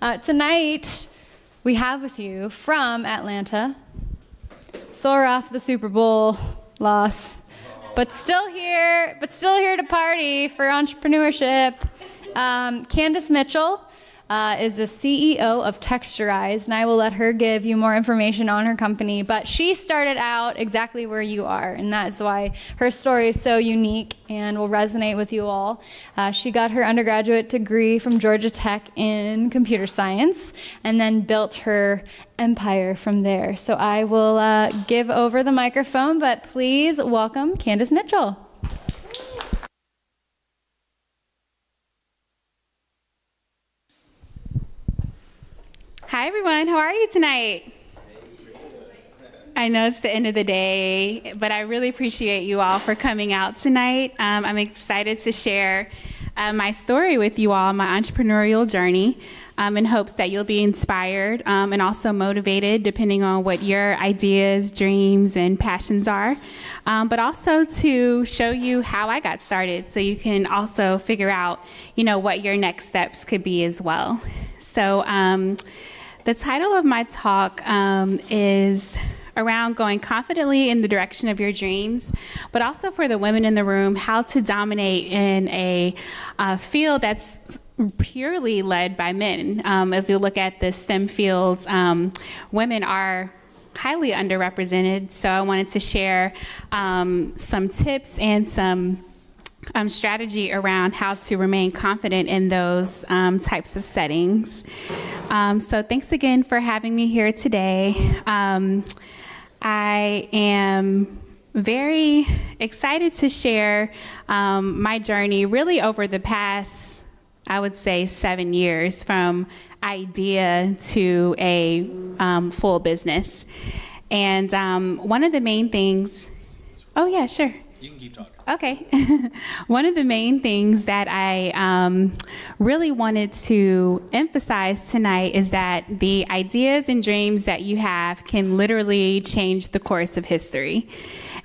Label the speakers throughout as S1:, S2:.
S1: Uh, tonight, we have with you from Atlanta, sore off the Super Bowl loss, but still here, but still here to party for entrepreneurship. Um, Candace Mitchell uh, is the CEO of Techturized, and I will let her give you more information on her company. But she started out exactly where you are, and that's why her story is so unique and will resonate with you all. Uh, she got her undergraduate degree from Georgia Tech in computer science, and then built her empire from there. So I will uh, give over the microphone, but please welcome Candace Mitchell.
S2: Hi, everyone. How are you tonight? I know it's the end of the day, but I really appreciate you all for coming out tonight. Um, I'm excited to share uh, my story with you all, my entrepreneurial journey, um, in hopes that you'll be inspired um, and also motivated, depending on what your ideas, dreams, and passions are. Um, but also to show you how I got started, so you can also figure out, you know, what your next steps could be as well. So. The title of my talk um, is around going confidently in the direction of your dreams, but also for the women in the room, how to dominate in a uh, field that's purely led by men. Um, as you look at the STEM fields, um, women are highly underrepresented. So I wanted to share um, some tips and some um, strategy around how to remain confident in those um, types of settings. Um, so, thanks again for having me here today. Um, I am very excited to share um, my journey really over the past, I would say, seven years from idea to a um, full business. And one of the main things, oh, yeah, sure.
S3: You can keep talking.
S2: Okay. One of the main things that I um, really wanted to emphasize tonight is that the ideas and dreams that you have can literally change the course of history.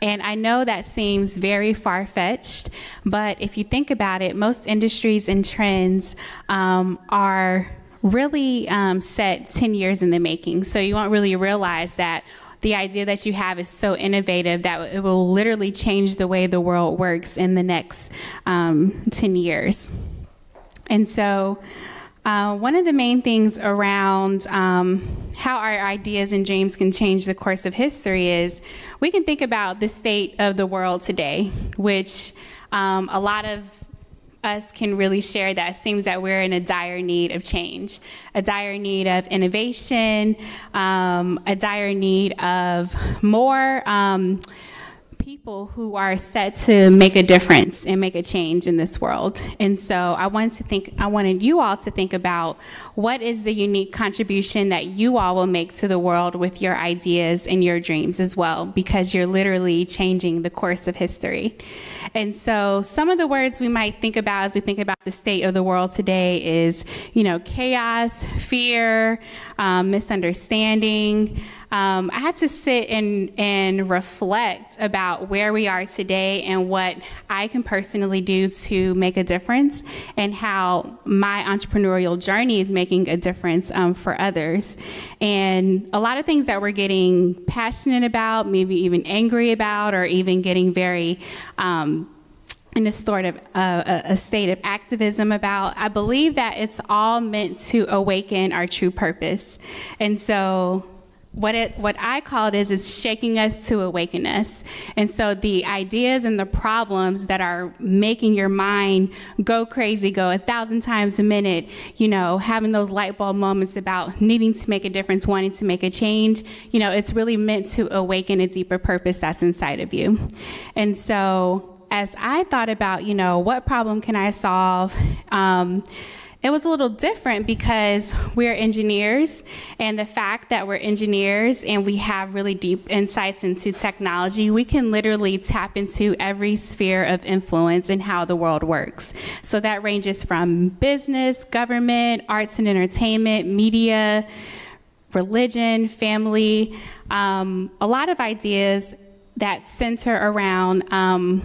S2: And I know that seems very far fetched, but if you think about it, most industries and trends um, are really um, set 10 years in the making. So you won't really realize that the idea that you have is so innovative that it will literally change the way the world works in the next um, 10 years. And so, uh, one of the main things around um, how our ideas and dreams can change the course of history is we can think about the state of the world today, which um, a lot of us can really share that it seems that we're in a dire need of change, a dire need of innovation, um, a dire need of more. Um, people who are set to make a difference and make a change in this world. And so I wanted to think I wanted you all to think about what is the unique contribution that you all will make to the world with your ideas and your dreams as well because you're literally changing the course of history. And so some of the words we might think about as we think about the state of the world today is, you know, chaos, fear, um, misunderstanding, um, I had to sit and, and reflect about where we are today and what I can personally do to make a difference and how my entrepreneurial journey is making a difference um, for others. And a lot of things that we're getting passionate about, maybe even angry about, or even getting very um, in a sort of uh, a state of activism about. I believe that it's all meant to awaken our true purpose. And so what it what I call it is is shaking us to awaken us. And so the ideas and the problems that are making your mind go crazy, go a thousand times a minute, you know, having those light bulb moments about needing to make a difference, wanting to make a change, you know, it's really meant to awaken a deeper purpose that's inside of you. And so as I thought about, you know, what problem can I solve? Um, it was a little different because we're engineers, and the fact that we're engineers and we have really deep insights into technology, we can literally tap into every sphere of influence in how the world works. So that ranges from business, government, arts and entertainment, media, religion, family, um, a lot of ideas that center around um,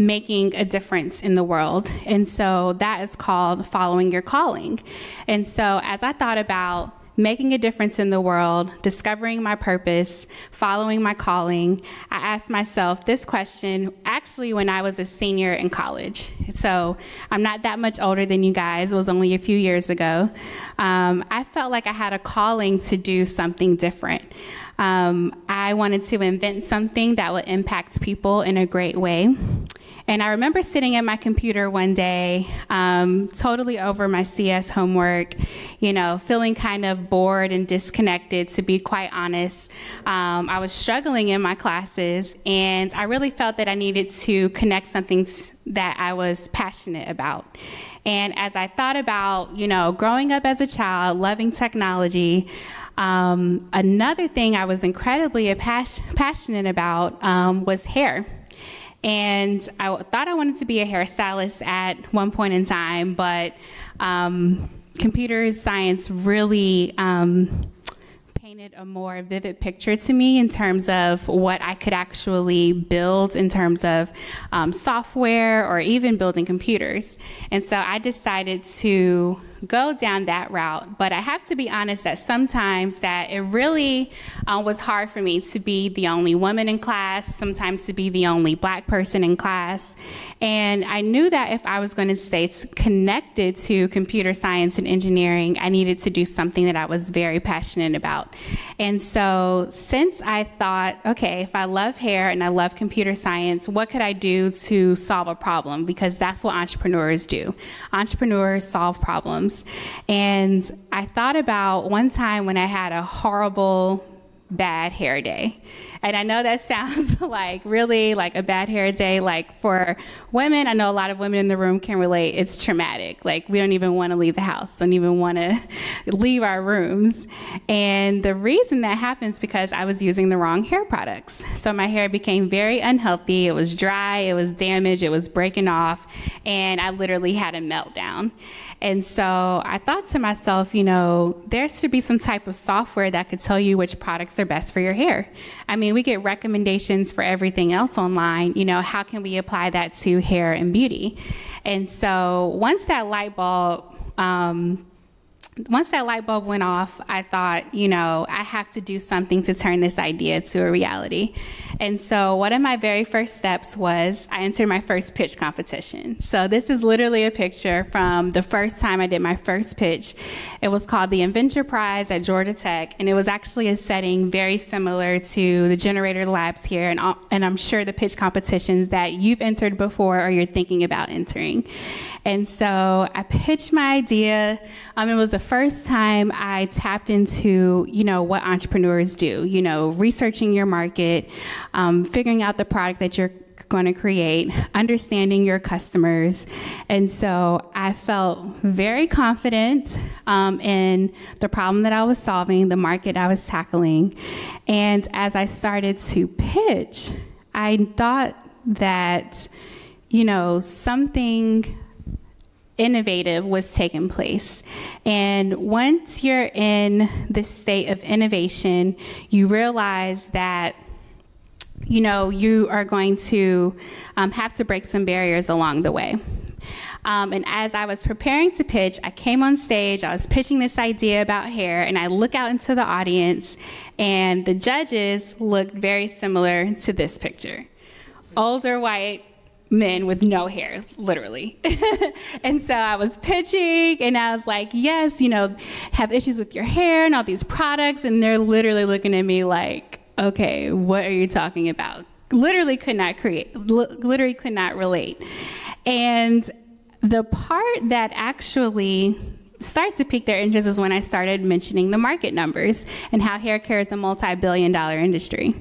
S2: making a difference in the world. And so that is called following your calling. And so as I thought about making a difference in the world, discovering my purpose, following my calling, I asked myself this question actually when I was a senior in college. So I'm not that much older than you guys, it was only a few years ago. Um, I felt like I had a calling to do something different. Um, I wanted to invent something that would impact people in a great way. And I remember sitting at my computer one day, um, totally over my CS homework, you know, feeling kind of bored and disconnected, to be quite honest. Um, I was struggling in my classes, and I really felt that I needed to connect something that I was passionate about. And as I thought about, you know, growing up as a child, loving technology, um, another thing I was incredibly pas- passionate about um, was hair. And I thought I wanted to be a hairstylist at one point in time, but um, computer science really um, painted a more vivid picture to me in terms of what I could actually build in terms of um, software or even building computers. And so I decided to go down that route. But I have to be honest that sometimes that it really uh, was hard for me to be the only woman in class, sometimes to be the only black person in class. And I knew that if I was going to stay connected to computer science and engineering, I needed to do something that I was very passionate about. And so since I thought, okay, if I love hair and I love computer science, what could I do to solve a problem? Because that's what entrepreneurs do. Entrepreneurs solve problems times. And I thought about one time when I had a horrible bad hair day. And I know that sounds like really like a bad hair day. Like for women, I know a lot of women in the room can relate. It's traumatic. Like we don't even want to leave the house, don't even want to leave our rooms. And the reason that happens because I was using the wrong hair products. So my hair became very unhealthy. It was dry, it was damaged, it was breaking off, and I literally had a meltdown. And so I thought to myself, you know, there should be some type of software that could tell you which products are best for your hair. I mean, we get recommendations for everything else online. You know, how can we apply that to hair and beauty? And so once that light bulb um, once that light bulb went off, I thought, you know, I have to do something to turn this idea to a reality. And so, one of my very first steps was I entered my first pitch competition. So, this is literally a picture from the first time I did my first pitch. It was called the InVenture Prize at Georgia Tech, and it was actually a setting very similar to the Generator Labs here, and, and I'm sure the pitch competitions that you've entered before or you're thinking about entering. And so I pitched my idea. Um, it was the first time I tapped into, you know, what entrepreneurs do, you know, researching your market, um, figuring out the product that you're going to create, understanding your customers. And so I felt very confident um, in the problem that I was solving, the market I was tackling. And as I started to pitch, I thought that, you know, something innovative was taking place. And once you're in this state of innovation, you realize that you know you are going to um, have to break some barriers along the way. Um, and as I was preparing to pitch, I came on stage, I was pitching this idea about hair, and I look out into the audience, and the judges looked very similar to this picture. Older white men with no hair, literally. and so I was pitching and I was like, yes, you know, have issues with your hair and all these products. And they're literally looking at me like, okay, what are you talking about? Literally could not create, literally could not relate. And the part that actually start to pique their interest is when I started mentioning the market numbers and how hair care is a multi billion dollar industry.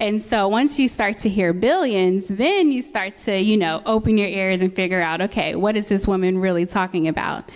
S2: And so once you start to hear billions, then you start to, you know, open your ears and figure out, okay, what is this woman really talking about?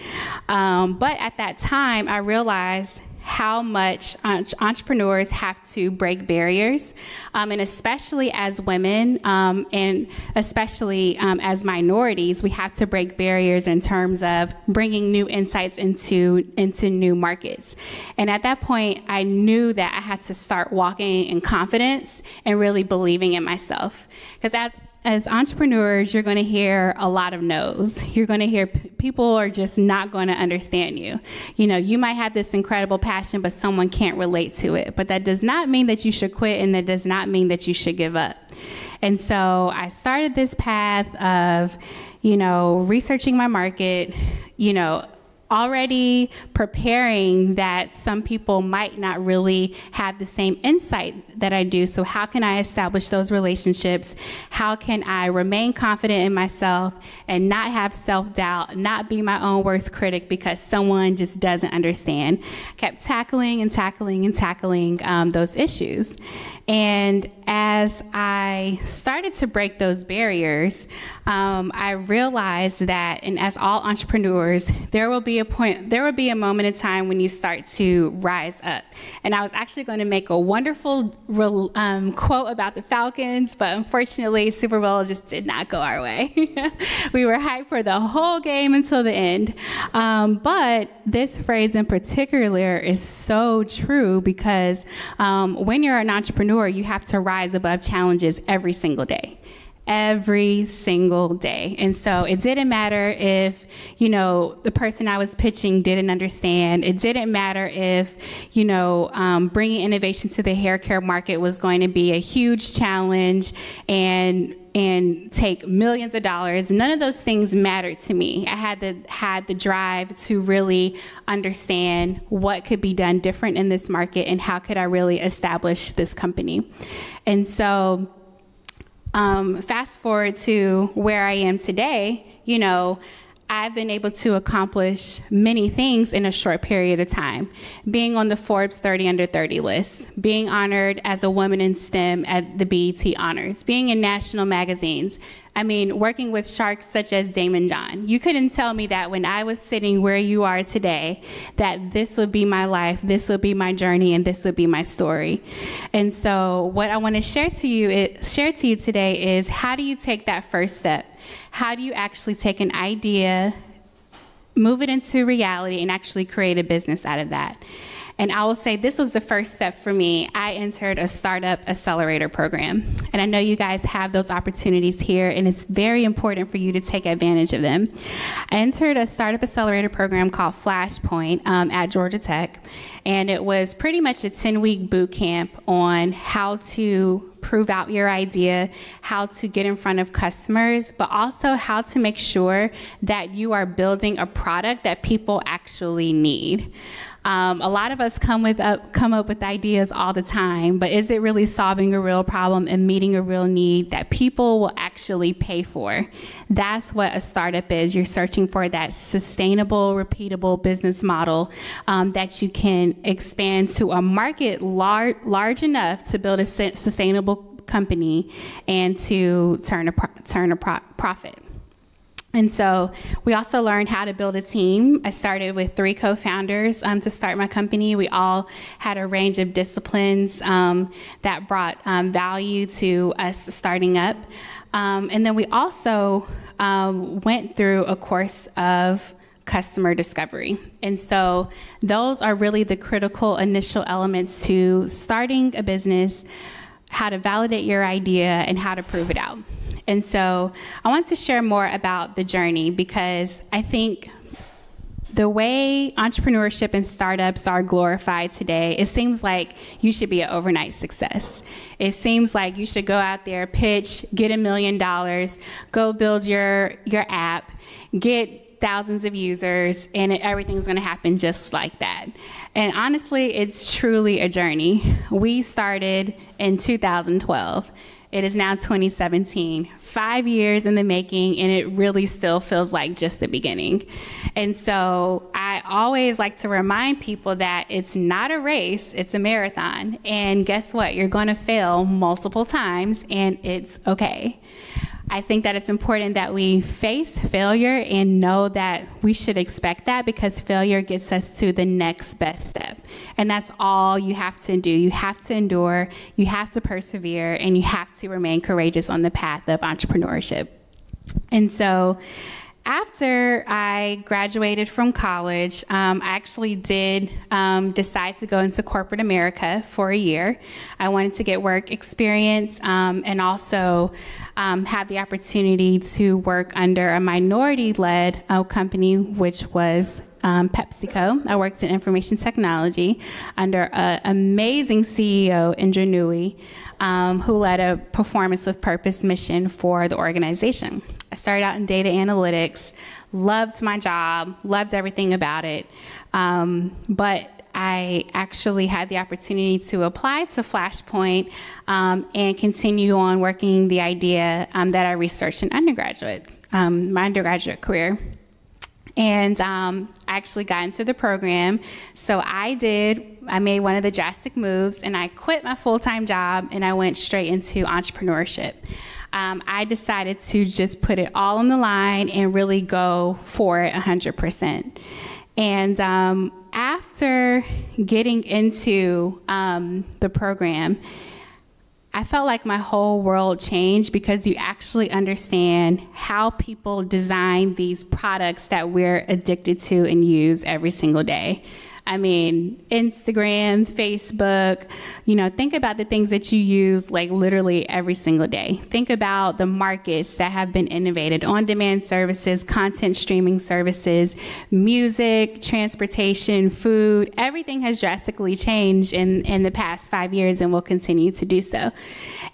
S2: Um, but at that time, I realized how much entrepreneurs have to break barriers, um, and especially as women, um, and especially um, as minorities, we have to break barriers in terms of bringing new insights into into new markets. And at that point, I knew that I had to start walking in confidence and really believing in myself, because as as entrepreneurs, you're going to hear a lot of no's. You're going to hear people are just not going to understand you. You know, you might have this incredible passion, but someone can't relate to it. But that does not mean that you should quit, and that does not mean that you should give up. And so I started this path of, you know, researching my market, you know, already preparing that some people might not really have the same insight that I do. So, how can I establish those relationships? How can I remain confident in myself and not have self doubt, not be my own worst critic because someone just doesn't understand? I kept tackling and tackling and tackling um, those issues. And as I started to break those barriers, um, I realized that, and as all entrepreneurs, there will be a point, there will be a moment in time when you start to rise up. And I was actually going to make a wonderful um, quote about the Falcons, but unfortunately, Super Bowl just did not go our way. we were hyped for the whole game until the end. Um, but this phrase in particular is so true because um, when you're an entrepreneur, you have to rise above challenges every single day every single day. And so it didn't matter if, you know, the person I was pitching didn't understand. It didn't matter if, you know, um, bringing innovation to the hair care market was going to be a huge challenge and and take millions of dollars. None of those things mattered to me. I had the had the drive to really understand what could be done different in this market and how could I really establish this company. And so um, fast forward to where I am today, you know, I've been able to accomplish many things in a short period of time. Being on the Forbes 30 Under 30 list, being honored as a woman in STEM at the BET Honors, being in national magazines. I mean, working with sharks such as Daymond John. You couldn't tell me that when I was sitting where you are today, that this would be my life, this would be my journey, and this would be my story. And so, what I want to share to you, share to you today is how do you take that first step? how do you actually take an idea, move it into reality, and actually create a business out of that? And I will say this was the first step for me. I entered a startup accelerator program. And I know you guys have those opportunities here, and it's very important for you to take advantage of them. I entered a startup accelerator program called Flashpoint um, at Georgia Tech. And it was pretty much a 10 week boot camp on how to prove out your idea, how to get in front of customers, but also how to make sure that you are building a product that people actually need. Um, a lot of us come with up, come up with ideas all the time, but is it really solving a real problem and meeting a real need that people will actually pay for? That's what a startup is. You're searching for that sustainable, repeatable business model um, that you can expand to a market lar- large enough to build a sustainable company and to turn a turn a pro- profit. And so we also learned how to build a team. I started with three co founders um, to start my company. We all had a range of disciplines um, that brought um, value to us starting up. Um, and then we also um, went through a course of customer discovery. And so those are really the critical initial elements to starting a business, how to validate your idea, and how to prove it out. And so I want to share more about the journey because I think the way entrepreneurship and startups are glorified today, it seems like you should be an overnight success. It seems like you should go out there, pitch, get a million dollars, go build your your app, get thousands of users, and everything's going to happen just like that. And honestly, it's truly a journey. We started in 2012. It is now 2017, five years in the making, and it really still feels like just the beginning. And so I always like to remind people that it's not a race, it's a marathon. And guess what? You're going to fail multiple times, and it's okay. I think that it's important that we face failure and know that we should expect that because failure gets us to the next best step. And that's all you have to do. You have to endure, you have to persevere, and you have to remain courageous on the path of entrepreneurship. And so, after I graduated from college, um, I actually did um, decide to go into corporate America for a year. I wanted to get work experience um, and also um, have the opportunity to work under a minority led uh, company, which was um, PepsiCo. I worked in information technology under an amazing CEO, Indra Nooyi, um, who led a performance with purpose mission for the organization. Started out in data analytics, loved my job, loved everything about it. Um, but I actually had the opportunity to apply to Flashpoint um, and continue on working the idea um, that I researched in undergraduate, um, my undergraduate career. And um, I actually got into the program. So I did, I made one of the drastic moves and I quit my full time job and I went straight into entrepreneurship um, I decided to just put it all on the line and really go for it 100%. And um, after getting into um, the program, I felt like my whole world changed because you actually understand how people design these products that we're addicted to and use every single day. I mean, Instagram, Facebook, you know, think about the things that you use like literally every single day. Think about the markets that have been innovated on demand services, content streaming services, music, transportation, food. Everything has drastically changed in, in the past five years and will continue to do so.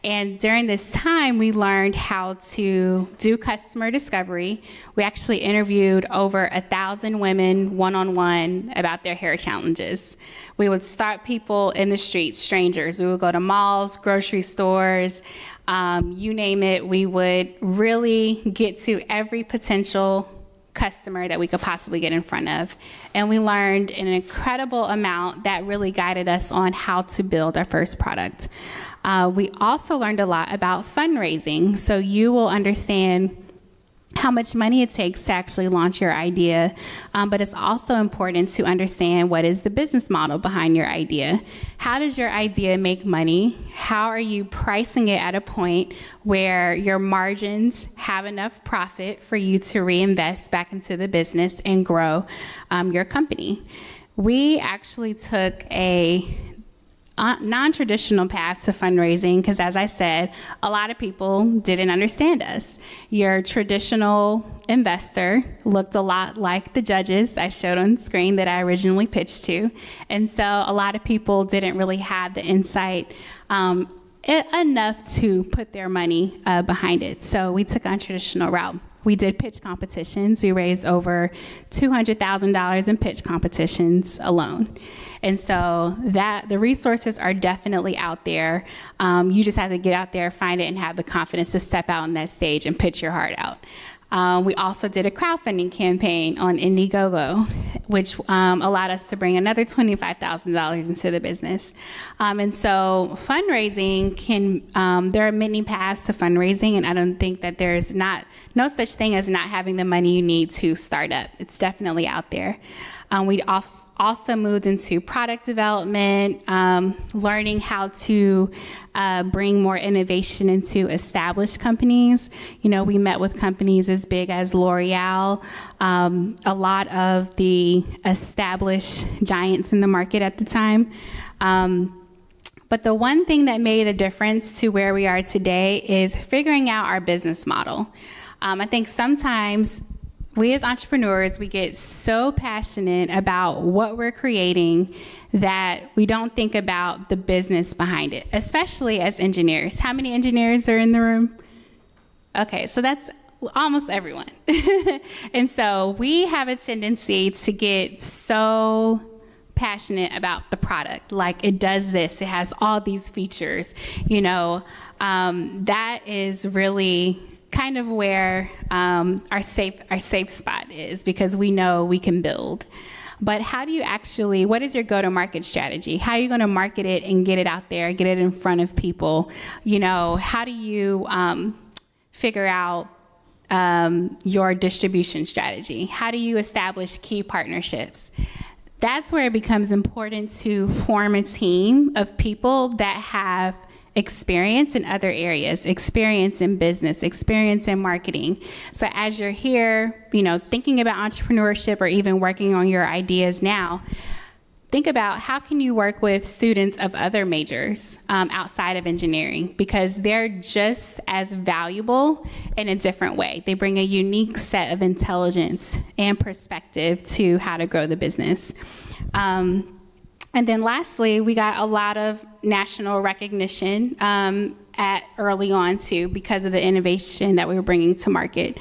S2: And during this time, we learned how to do customer discovery. We actually interviewed over a thousand women one on one about their hair challenges. We would start people in the streets, strangers. We would go to malls, grocery stores, um, you name it. We would really get to every potential customer that we could possibly get in front of. And we learned an incredible amount that really guided us on how to build our first product. Uh, we also learned a lot about fundraising. So you will understand how much money it takes to actually launch your idea, um, but it's also important to understand what is the business model behind your idea. How does your idea make money? How are you pricing it at a point where your margins have enough profit for you to reinvest back into the business and grow um, your company? We actually took a uh, non-traditional path to fundraising because as i said a lot of people didn't understand us. Your traditional investor looked a lot like the judges i showed on screen that i originally pitched to. And so a lot of people didn't really have the insight um, enough to put their money uh, behind it so we took on traditional route we did pitch competitions we raised over $200000 in pitch competitions alone and so that the resources are definitely out there. Um, you just have to get out there, find it, and have the confidence to step out on that stage and pitch your heart out. Um, we also did a crowdfunding campaign on Indiegogo, which um, allowed us to bring another $25,000 into the business. Um, and so fundraising can, um, there are many paths to fundraising, and I don't think that there's not, no such thing as not having the money you need to start up. It's definitely out there. Um, we also moved into product development, um, learning how to uh, bring more innovation into established companies. You know, we met with companies as big as L'Oreal, um, a lot of the established giants in the market at the time. Um, but the one thing that made a difference to where we are today is figuring out our business model. Um, I think sometimes we as entrepreneurs, we get so passionate about what we're creating that we don't think about the business behind it, especially as engineers. How many engineers are in the room? Okay, so that's almost everyone. and so we have a tendency to get so passionate about the product like it does this it has all these features you know um, that is really kind of where um, our safe our safe spot is because we know we can build. But how do you actually? What is your go-to-market strategy? How are you going to market it and get it out there, get it in front of people? You know, how do you um, figure out um, your distribution strategy? How do you establish key partnerships? That's where it becomes important to form a team of people that have experience in other areas, experience in business, experience in marketing. So as you're here, you know, thinking about entrepreneurship or even working on your ideas now, think about how can you work with students of other majors um, outside of engineering? Because they're just as valuable in a different way. They bring a unique set of intelligence and perspective to how to grow the business. Um, and then lastly we got a lot of national recognition um, at early on too because of the innovation that we were bringing to market.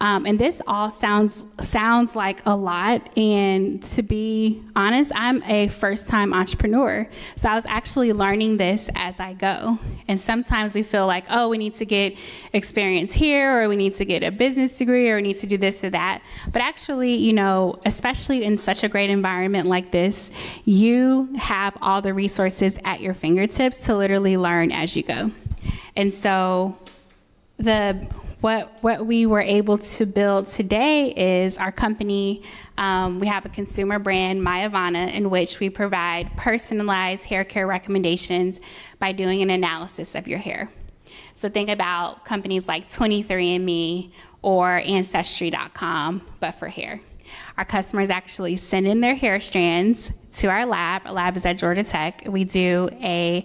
S2: Um, and this all sounds sounds like a lot. And to be honest, I'm a first time entrepreneur, so I was actually learning this as I go. And sometimes we feel like, oh, we need to get experience here, or we need to get a business degree, or we need to do this or that. But actually, you know, especially in such a great environment like this, you have all the resources at your fingertips to literally learn as you go. And so the what what we were able to build today is our company. Um, we have a consumer brand, Myavana, in which we provide personalized hair care recommendations by doing an analysis of your hair. So think about companies like 23andMe or Ancestry.com, but for hair. Our customers actually send in their hair strands to our lab. Our lab is at Georgia Tech. We do a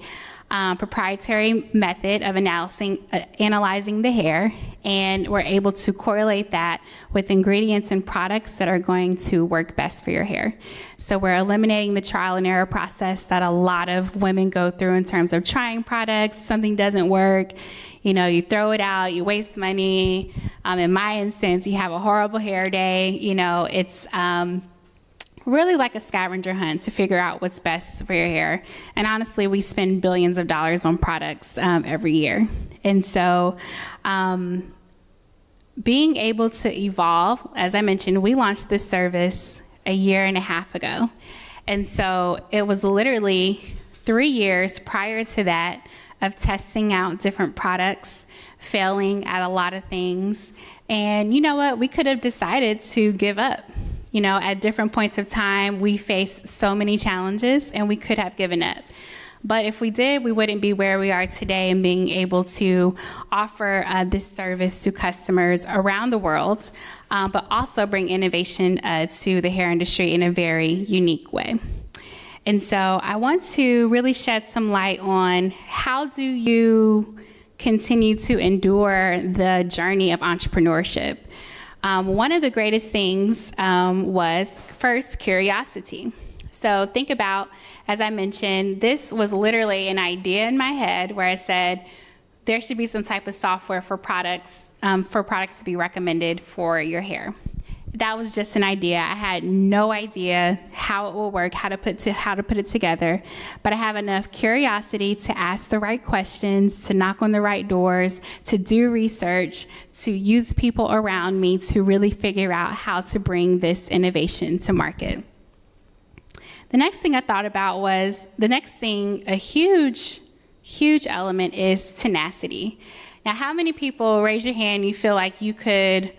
S2: um, proprietary method of analyzing, uh, analyzing the hair, and we're able to correlate that with ingredients and products that are going to work best for your hair. So we're eliminating the trial and error process that a lot of women go through in terms of trying products, something doesn't work, you know, you throw it out, you waste money. Um, in my instance, you have a horrible hair day, you know, it's, um, really like a scavenger hunt to figure out what's best for your hair. And honestly, we spend billions of dollars on products um, every year. And so, um, being able to evolve, as I mentioned, we launched this service a year and a half ago. And so it was literally three years prior to that of testing out different products, failing at a lot of things. And you know what? We could have decided to give up you know, at different points of time, we face so many challenges and we could have given up. But if we did, we wouldn't be where we are today and being able to offer uh, this service to customers around the world, um, but also bring innovation uh, to the hair industry in a very unique way. And so I want to really shed some light on how do you continue to endure the journey of entrepreneurship. Um, one of the greatest things um, was first curiosity. So think about, as I mentioned, this was literally an idea in my head where I said there should be some type of software for products um, for products to be recommended for your hair that was just an idea. I had no idea how it will work, how to put to how to put it together, but I have enough curiosity to ask the right questions, to knock on the right doors, to do research, to use people around me to really figure out how to bring this innovation to market. The next thing I thought about was the next thing, a huge, huge element is tenacity. Now, how many people raise your hand you feel like you could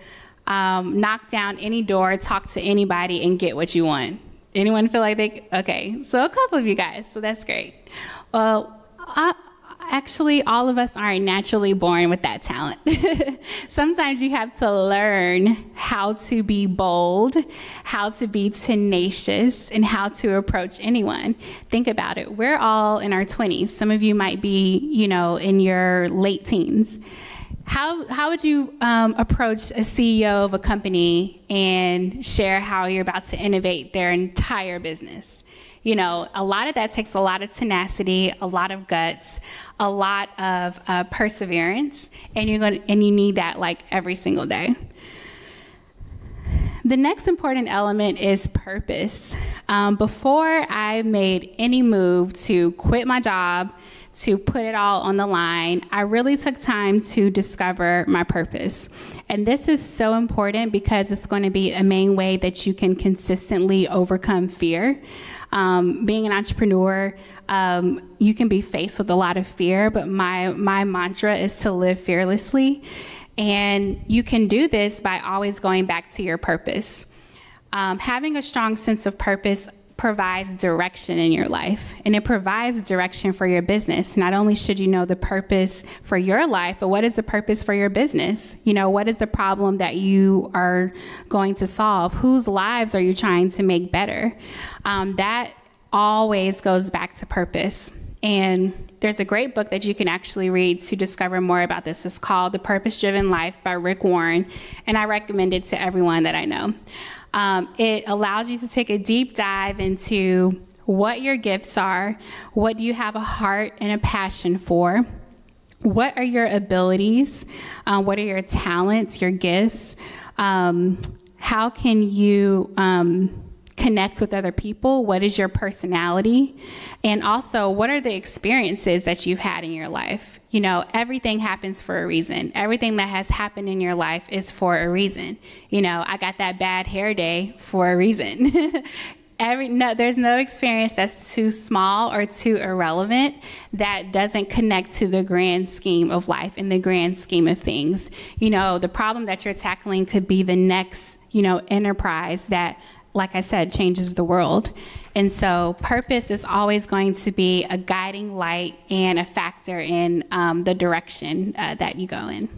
S2: um, knock down any door, talk to anybody, and get what you want. Anyone feel like they? Okay, so a couple of you guys, so that's great. Well, I, actually, all of us aren't naturally born with that talent. Sometimes you have to learn how to be bold, how to be tenacious, and how to approach anyone. Think about it. We're all in our 20s. Some of you might be, you know, in your late teens how, how would you um, approach a CEO of a company and share how you're about to innovate their entire business? You know, a lot of that takes a lot of tenacity, a lot of guts, a lot of uh, perseverance, and you're going and you need that like every single day. The next important element is purpose. Um, before I made any move to quit my job, to put it all on the line, I really took time to discover my purpose. And this is so important because it's going to be a main way that you can consistently overcome fear. Um, being an entrepreneur, um, you can be faced with a lot of fear, but my, my mantra is to live fearlessly. And you can do this by always going back to your purpose. Um, having a strong sense of purpose provides direction in your life and it provides direction for your business. Not only should you know the purpose for your life, but what is the purpose for your business? You know, what is the problem that you are going to solve? Whose lives are you trying to make better? Um, that always goes back to purpose. And there's a great book that you can actually read to discover more about this. It's called The Purpose Driven Life by Rick Warren, and I recommend it to everyone that I know. Um, it allows you to take a deep dive into what your gifts are, what do you have a heart and a passion for, what are your abilities, uh, what are your talents, your gifts, um, how can you um, connect with other people? What is your personality? And also, what are the experiences that you've had in your life? You know, everything happens for a reason. Everything that has happened in your life is for a reason. You know, I got that bad hair day for a reason. Every, no, there's no experience that's too small or too irrelevant that doesn't connect to the grand scheme of life and the grand scheme of things. You know, the problem that you're tackling could be the next, you know, enterprise that like I said, changes the world. And so, purpose is always going to be a guiding light and a factor in um, the direction uh, that you go in.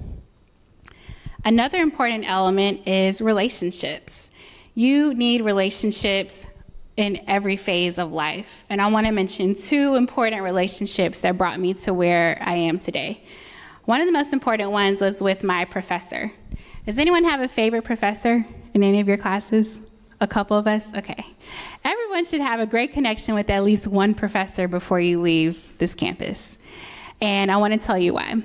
S2: Another important element is relationships. You need relationships in every phase of life. And I want to mention two important relationships that brought me to where I am today. One of the most important ones was with my professor. Does anyone have a favorite professor in any of your classes? A couple of us? Okay. Everyone should have a great connection with at least one professor before you leave this campus. And I want to tell you why.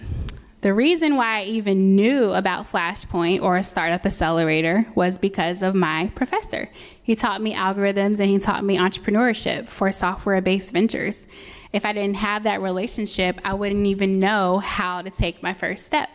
S2: The reason why I even knew about Flashpoint or a startup accelerator was because of my professor. He taught me algorithms and he taught me entrepreneurship for software based ventures. If I didn't have that relationship, I wouldn't even know how to take my first step.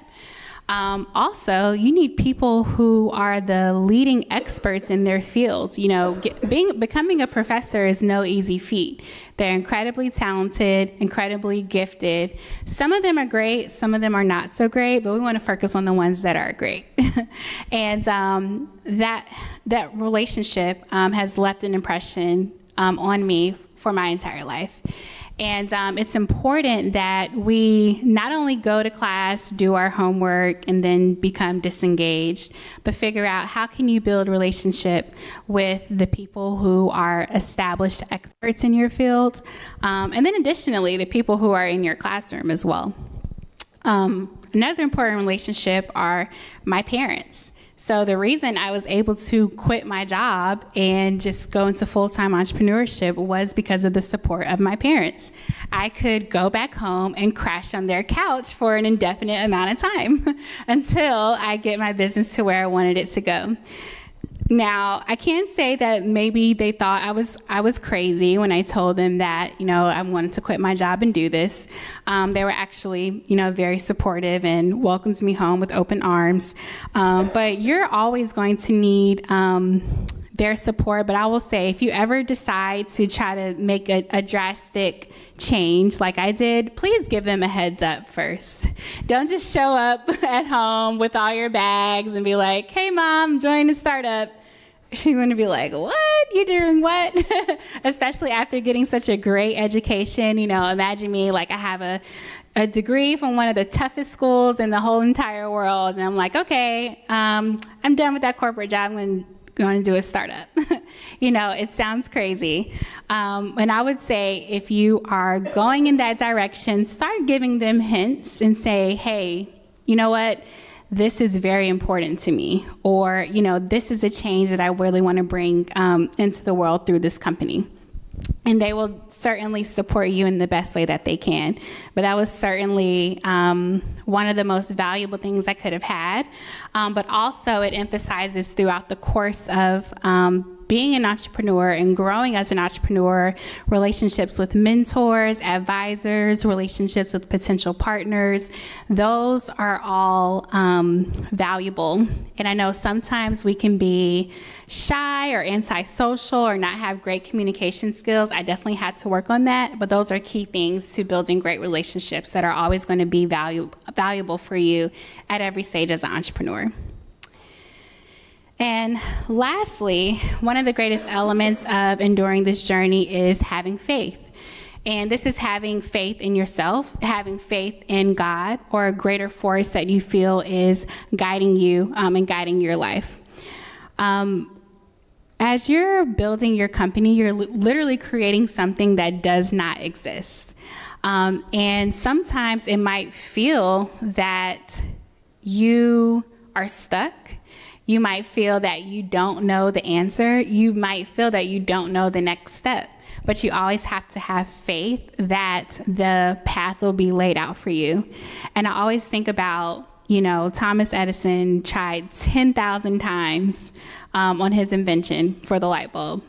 S2: Um, also, you need people who are the leading experts in their fields. You know, get, being becoming a professor is no easy feat. They're incredibly talented, incredibly gifted. Some of them are great, some of them are not so great, but we want to focus on the ones that are great. and um, that that relationship um, has left an impression um, on me for my entire life. And um, it's important that we not only go to class, do our homework, and then become disengaged, but figure out how can you build relationship with the people who are established experts in your field, um, and then additionally the people who are in your classroom as well. Um, another important relationship are my parents. So the reason I was able to quit my job and just go into full-time entrepreneurship was because of the support of my parents. I could go back home and crash on their couch for an indefinite amount of time until I get my business to where I wanted it to go. Now, I can't say that maybe they thought I was I was crazy when I told them that you know I wanted to quit my job and do this. Um, they were actually you know very supportive and welcomed me home with open arms. Um, but you're always going to need. Um, their support, but I will say if you ever decide to try to make a, a, drastic change like I did, please give them a heads up first. Don't just show up at home with all your bags and be like, hey, mom, join a startup she's going to be like, What? You doing what? Especially after getting such a great education. You know, imagine me like I have a, a degree from one of the toughest schools in the whole entire world. And I'm like, Okay, um, I'm done with that corporate job. I'm going to going to do a startup. you know, it sounds crazy. Um, and I would say if you are going in that direction, start giving them hints and say, hey, you know what? this is very important to me, or, you know, this is a change that I really want to bring um, into the world through this company. And they will certainly support you in the best way that they can. But that was certainly um, one of the most valuable things I could have had. Um, but also, it emphasizes throughout the course of um, being an entrepreneur and growing as an entrepreneur, relationships with mentors, advisors, relationships with potential partners, those are all um, valuable. And I know sometimes we can be shy or antisocial or not have great communication skills. I definitely had to work on that, but those are key things to building great relationships that are always going to be valu- valuable for you at every stage as an entrepreneur. And lastly, one of the greatest elements of enduring this journey is having faith. And this is having faith in yourself, having faith in God, or a greater force that you feel is guiding you um, and guiding your life. Um, as you're building your company, you're li- literally creating something that does not exist. Um, and sometimes it might feel that you are stuck. You might feel that you don't know the answer. You might feel that you don't know the next step. But you always have to have faith that the path will be laid out for you. And I always think about you know, Thomas Edison tried 10,000 times um, on his invention for the light bulb.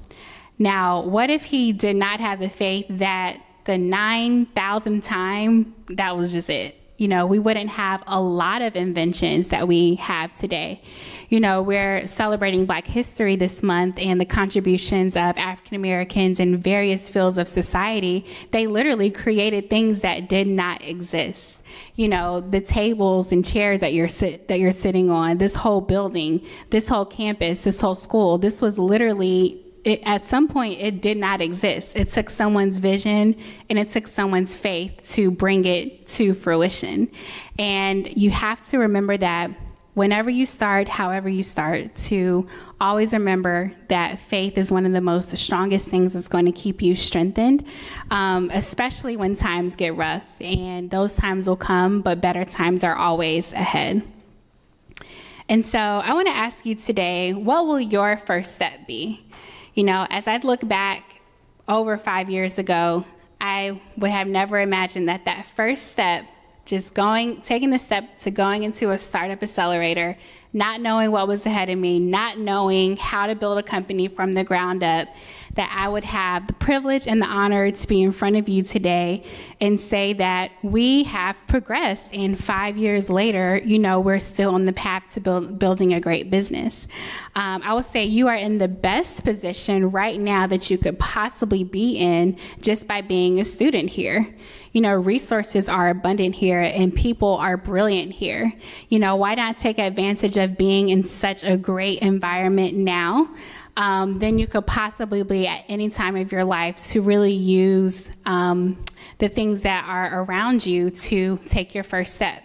S2: Now, what if he did not have the faith that the 9,000th time, that was just it? You know, we wouldn't have a lot of inventions that we have today. You know, we're celebrating Black History this month and the contributions of African Americans in various fields of society. They literally created things that did not exist. You know, the tables and chairs that you're sit that you're sitting on, this whole building, this whole campus, this whole school, this was literally it, at some point it did not exist. It took someone's vision and it took someone's faith to bring it to fruition. And you have to remember that whenever you start, however you start, to always remember that faith is one of the most strongest things that's going to keep you strengthened, um, especially when times get rough. And those times will come, but better times are always ahead. And so I want to ask you today what will your first step be? You know, as I look back over five years ago, I would have never imagined that that first step, just going, taking the step to going into a startup accelerator, not knowing what was ahead of me, not knowing how to build a company from the ground up, that I would have the privilege and the honor to be in front of you today and say that we have progressed. And five years later, you know, we're still on the path to build, building a great business. Um, I would say you are in the best position right now that you could possibly be in just by being a student here. You know, resources are abundant here and people are brilliant here. You know, why not take advantage of being in such a great environment now? Um, then you could possibly be at any time of your life to really use um, the things that are around you to take your first step.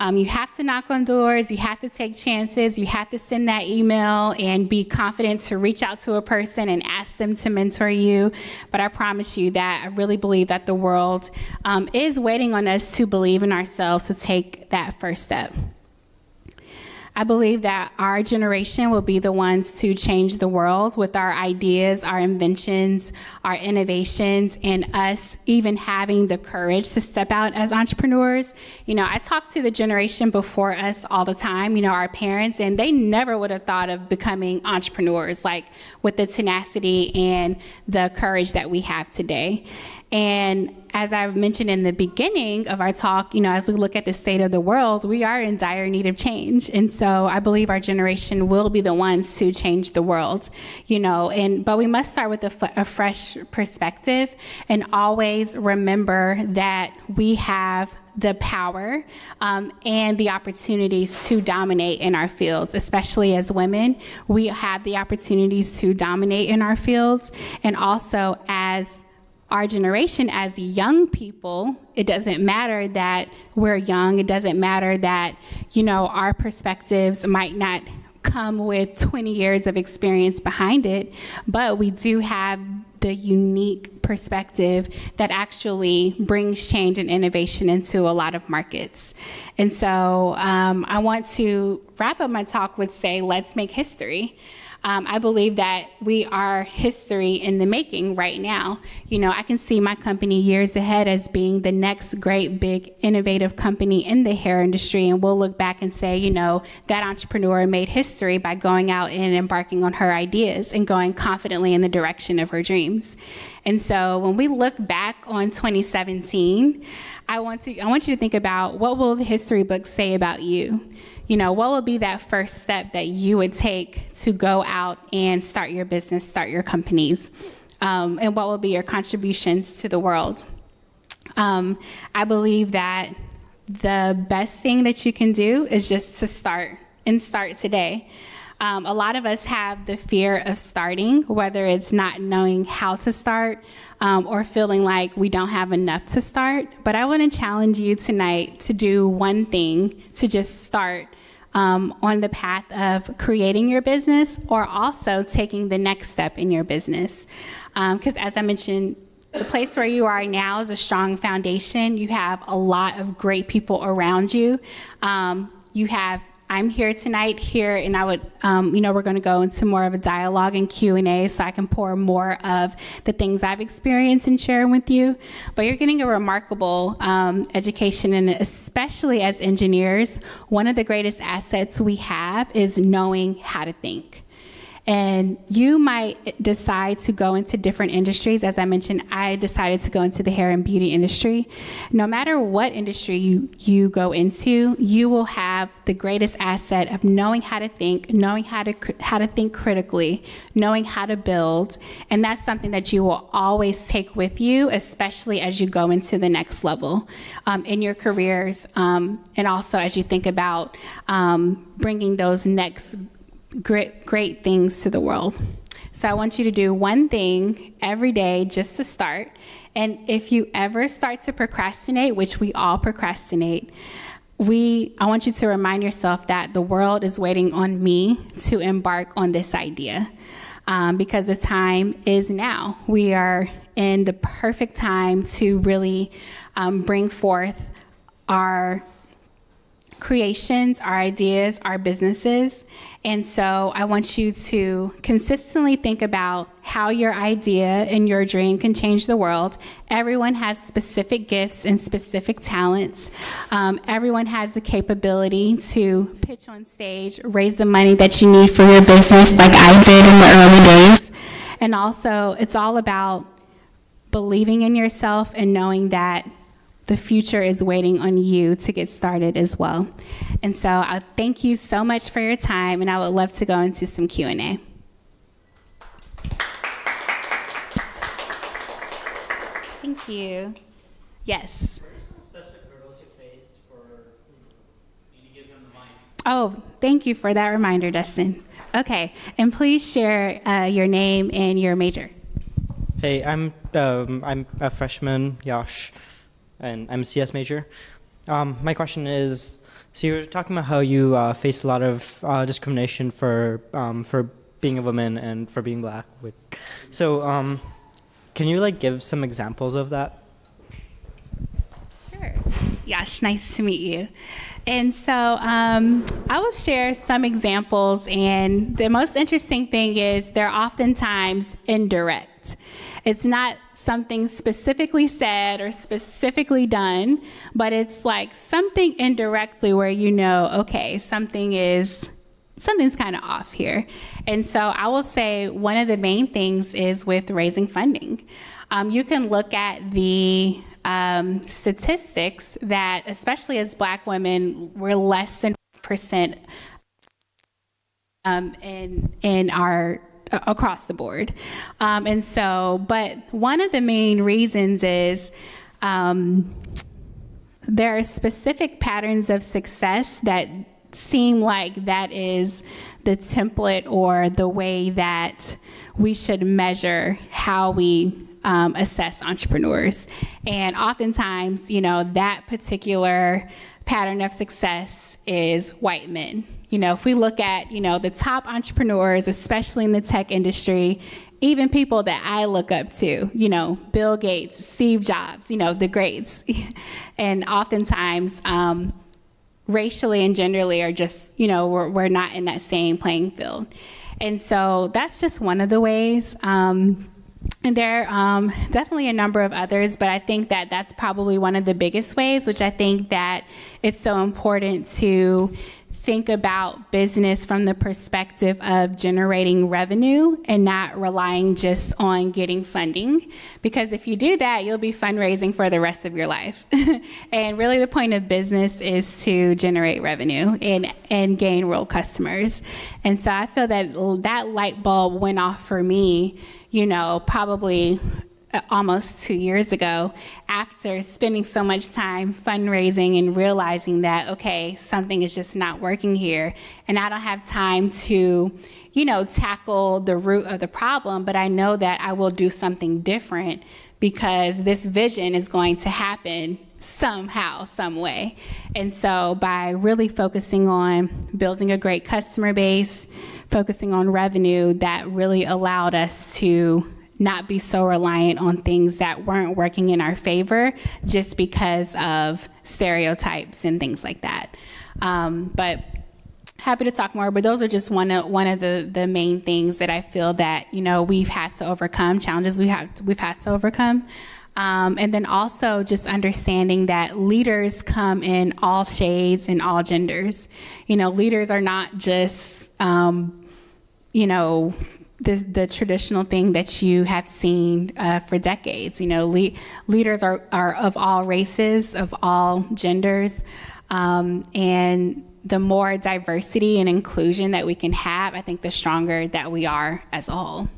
S2: Um, you have to knock on doors, you have to take chances, you have to send that email and be confident to reach out to a person and ask them to mentor you. But I promise you that I really believe that the world um, is waiting on us to believe in ourselves to take that first step. I believe that our generation will be the ones to change the world with our ideas, our inventions, our innovations, and us even having the courage to step out as entrepreneurs. You know, I talk to the generation before us all the time, you know, our parents, and they never would have thought of becoming entrepreneurs like with the tenacity and the courage that we have today. And as I've mentioned in the beginning of our talk, you know, as we look at the state of the world, we are in dire need of change. And so I believe our generation will be the ones to change the world, you know, and but we must start with a, fresh perspective and always remember that we have the power um, and the opportunities to dominate in our fields, especially as women. We have the opportunities to dominate in our fields, and also as our generation as young people, it doesn't matter that we're young. It doesn't matter that, you know, our perspectives might not come with 20 years of experience behind it, but we do have the unique perspective that actually brings change and innovation into a lot of markets. And so um, I want to wrap up my talk with say, let's make history. Um, I believe that we are history in the making right now. You know, I can see my company years ahead as being the next great, big, innovative company in the hair industry, and we'll look back and say, you know, that entrepreneur made history by going out and embarking on her ideas and going confidently in the direction of her dreams. And so when we look back on 2017, I want to I want you to think about what will the history books say about you? You know, what would be that first step that you would take to go out and start your business, start your companies? Um, and what will be your contributions to the world? Um, I believe that the best thing that you can do is just to start and start today. Um, a lot of us have the fear of starting, whether it's not knowing how to start um, or feeling like we don't have enough to start. But I want to challenge you tonight to do one thing to just start um, on the path of creating your business or also taking the next step in your business. Because um, as I mentioned, the place where you are now is a strong foundation. You have a lot of great people around you. Um, you have I'm here tonight here, and I would, um, you know, we're going to go into more of a dialogue and Q and A, so I can pour more of the things I've experienced and share with you. But you're getting a remarkable um, education, and especially as engineers, one of the greatest assets we have is knowing how to think. And you might decide to go into different industries. As I mentioned, I decided to go into the hair and beauty industry. No matter what industry you, you go into, you will have the greatest asset of knowing how to think, knowing how to, how to think critically, knowing how to build. And that's something that you will always take with you, especially as you go into the next level um, in your careers. Um, and also as you think about um, bringing those next great, great things to the world. So I want you to do one thing every day just to start. And if you ever start to procrastinate, which we all procrastinate, we I want you to remind yourself that the world is waiting on me to embark on this idea. Um, because the time is now. We are in the perfect time to really um, bring forth our creations, our ideas, our businesses. And so I want you to consistently think about how your idea and your dream can change the world. Everyone has specific gifts and specific talents. Um, everyone has the capability to pitch on stage, raise the money that you need for your business, like I did in the early days. And also, it's all about believing in yourself and knowing that the future is waiting on you to get started as well. And so I thank you so much for your time, and I would love to go into some Q&A. Thank you. Yes. Oh, thank you for that reminder, Dustin. Okay, and please share uh, your name and your major.
S3: Hey, I'm um, I'm a freshman, Yash and I'm a CS major. Um, my question is, so you were talking about how you uh, faced a lot of uh, discrimination for um, for being a woman and for being black. So, um, can you like give some examples of that?
S2: Sure. Yes, nice to meet you. And so um, I will share some examples, and the most interesting thing is they're oftentimes indirect. It's not something specifically said or specifically done, but it's like something indirectly where you know, okay, something is something's kind of off here. And so I will say one of the main things is with raising funding. Um, you can look at the um, statistics that, especially as black women, we're less than percent um, in in our across the board. Um, and so, but one of the main reasons is um, there are specific patterns of success that seem like that is the template or the way that we should measure how we um, assess entrepreneurs. And oftentimes, you know, that particular pattern of success is white men. You know, if we look at, you know, the top entrepreneurs, especially in the tech industry, even people that I look up to, you know, Bill Gates, Steve Jobs, you know, the greats. and oftentimes, um, racially and genderly are just, you know, we're, we're not in that same playing field. And so that's just one of the ways. Um, and there are um, definitely a number of others, but I think that that's probably one of the biggest ways, which I think that it's so important to think about business from the perspective of generating revenue and not relying just on getting funding. Because if you do that, you'll be fundraising for the rest of your life. and really, the point of business is to generate revenue and, and gain real customers. And so I feel that that light bulb went off for me, you know, probably Uh, almost two years ago after spending so much time fundraising and realizing that, okay, something is just not working here. And I don't have time to, you know, tackle the root of the problem, but I know that I will do something different because this vision is going to happen somehow, some way. And so by really focusing on building a great customer base, focusing on revenue, that really allowed us to not be so reliant on things that weren't working in our favor just because of stereotypes and things like that. Um, but happy to talk more but those are just one of one of the the main things that I feel that you know we've had to overcome challenges we have we've had to overcome um, and then also just understanding that leaders come in all shades and all genders you know leaders are not just um, you know the, the traditional thing that you have seen uh, for decades. You know, le- leaders are, are of all races, of all genders, um, and the more diversity and inclusion that we can have, I think the stronger that we are as a whole.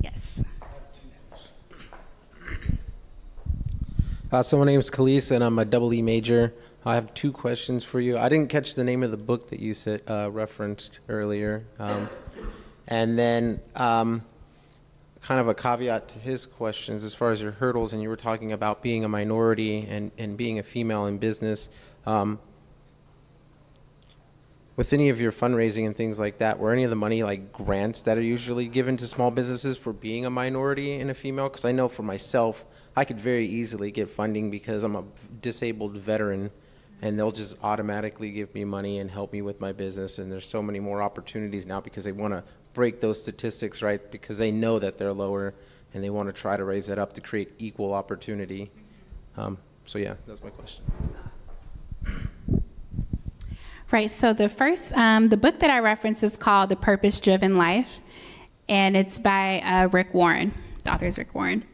S2: Yes.
S4: Uh, so my name is Khalees, and I'm a double E major. I have two questions for you. I didn't catch the name of the book that you said, uh, referenced earlier. Um, and then, um, kind of a caveat to his questions as far as your hurdles, and you were talking about being a minority and, and being a female in business. Um, with any of your fundraising and things like that, were any of the money like grants that are usually given to small businesses for being a minority and a female? Because I know for myself, I could very easily get funding because I'm a disabled veteran and they'll just automatically give me money and help me with my business. And there's so many more opportunities now because they want to break those statistics, right? Because they know that they're lower and they want to try to raise that up to create equal opportunity. Um, so, yeah, that's my question.
S2: Right. So the first, um, the book that I reference is called The Purpose Driven Life, and it's by uh, Rick Warren. The author is Rick Warren.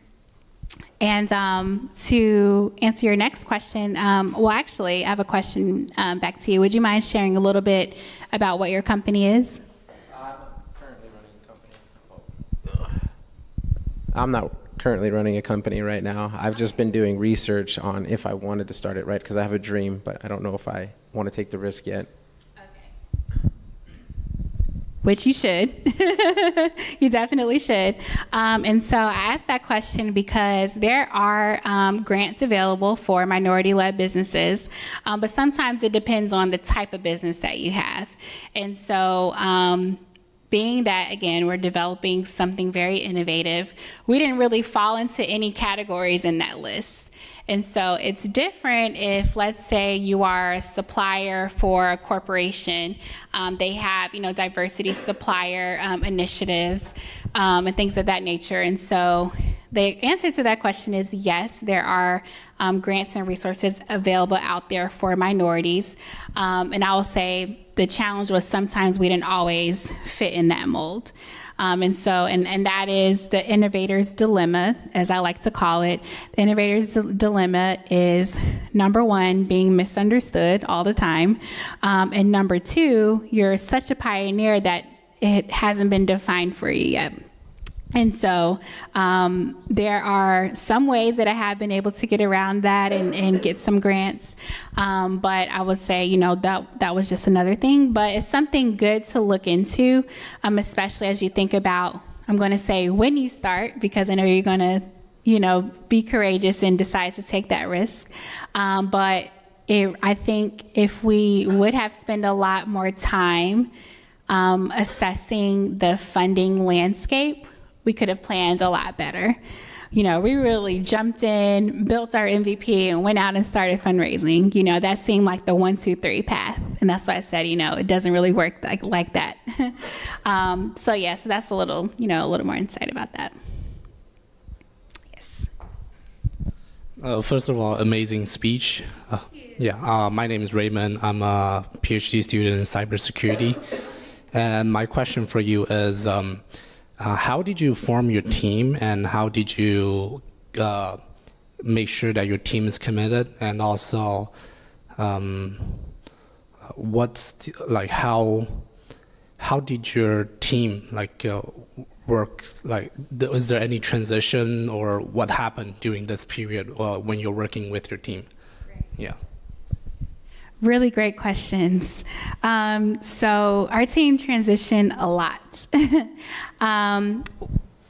S2: And um, to answer your next question, um, well, actually, I have a question um, back to you. Would you mind sharing a little bit about what your company is?
S4: I'm currently running a company. I'm not currently running a company right now. I've just been doing research on if I wanted to start it right because I have a dream, but I don't know if I want to take the risk yet
S2: which you should. you definitely should. Um, and so I asked that question because there are um, grants available for minority led businesses, um, but sometimes it depends on the type of business that you have. And so, um, being that again we're developing something very innovative we didn't really fall into any categories in that list and so it's different if, let's say, you are a supplier for a corporation. Um, they have, you know, diversity supplier um, initiatives um, and things of that nature. And so the answer to that question is yes, there are um, grants and resources available out there for minorities. Um, and I will say the challenge was sometimes we didn't always fit in that mold. Um, and so, and, and that is the innovator's dilemma, as I like to call it. The innovator's dilemma is number one, being misunderstood all the time. Um, and number two, you're such a pioneer that it hasn't been defined for you yet. And so um, there are some ways that I have been able to get around that and, and get some grants. Um, but I would say, you know, that, that was just another thing. But it's something good to look into, um, especially as you think about, I'm going to say when you start, because I know you're going to, you know, be courageous and decide to take that risk. Um, but it, I think if we would have spent a lot more time um, assessing the funding landscape, we could have planned a lot better. You know, we really jumped in, built our MVP, and went out and started fundraising. You know, that seemed like the one, two, three path. And that's why I said, you know, it doesn't really work like, like that. um, so, yeah, so that's a little, you know, a little more insight about that. Yes.
S5: Uh, first of all, amazing speech. Uh, yeah, uh, my name is Raymond. I'm a PhD student in cybersecurity. And my question for you is, um, uh, how did you form your team, and how did you uh, make sure that your team is committed, and also um, what's the, like how how did your team like uh, work? Like, th- was there any transition or what happened during this period uh, when you're working with your team? Yeah.
S2: Really great questions. Um, so our team transitioned a lot. um,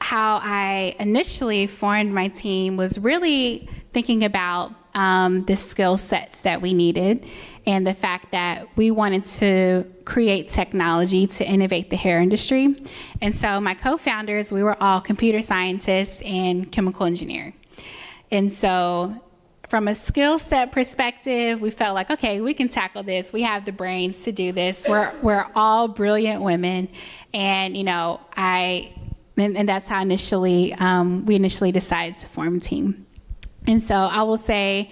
S2: how I initially formed my team was really thinking about um, the skill sets that we needed and the fact that we wanted to create technology to innovate the hair industry. And so my co founders, we were all computer scientists and chemical engineer. And so from a skill set perspective, we felt like, okay, we can tackle this. We have the brains to do this. We're, we're all brilliant women. And, you know, I, and, and that's how initially, um, we initially decided to form a team. And so I will say,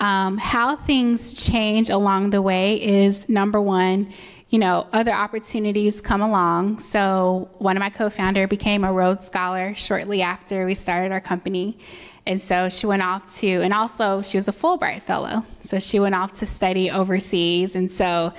S2: um, how things change along the way is number one, you know, other opportunities come along. So one of my co-founder became a Rhodes Scholar shortly after we started our company. And so she went off to, and also she was a Fulbright Fellow. So she went off to study overseas. And so,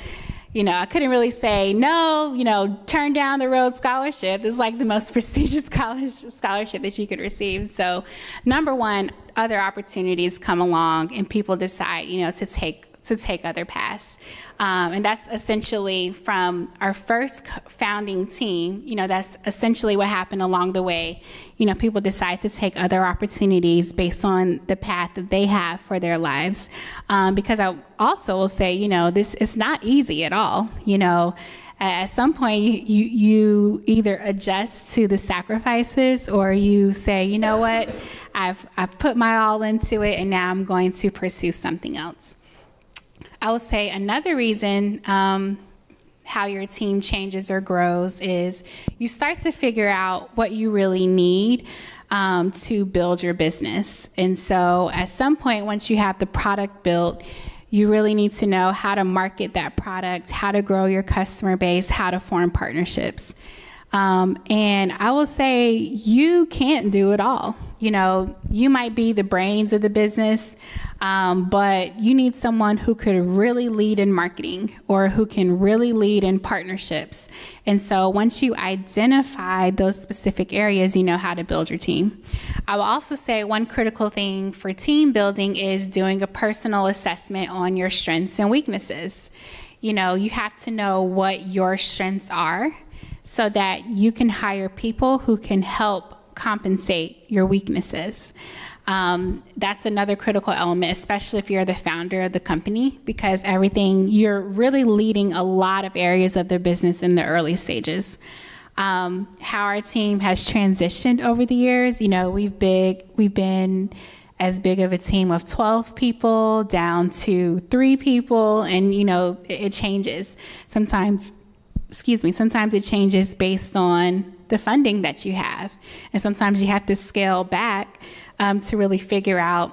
S2: you know, I couldn't really say, no, you know, turn down the Rhodes Scholarship. It's like the most prestigious scholarship that you could receive. So, number one, other opportunities come along and people decide, you know, to take to take other paths. Um, and that's essentially from our first founding team, you know, that's essentially what happened along the way. You know, people decide to take other opportunities based on the path that they have for their lives. Um, because I also will say, you know, this is not easy at all, you know at some point you, you either adjust to the sacrifices or you say you know what I've, I've put my all into it and now i'm going to pursue something else I would say another reason um, how your team changes or grows is you start to figure out what you really need um, to build your business. And so at some point, once you have the product built, you really need to know how to market that product, how to grow your customer base, how to form partnerships. Um, and I will say you can't do it all. You know, you might be the brains of the business, um, but you need someone who could really lead in marketing or who can really lead in partnerships. And so once you identify those specific areas, you know how to build your team. I will also say one critical thing for team building is doing a personal assessment on your strengths and weaknesses. You know, you have to know what your strengths are so that you can hire people who can help compensate your weaknesses. Um, that's another critical element, especially if you're the founder of the company, because everything, you're really leading a lot of areas of the business in the early stages. Um, how our team has transitioned over the years, you know, we've big, we've been as big of a team of 12 people down to three people, and you know, it, it changes. Sometimes excuse me, sometimes it changes based on the funding that you have. And sometimes you have to scale back um, to really figure out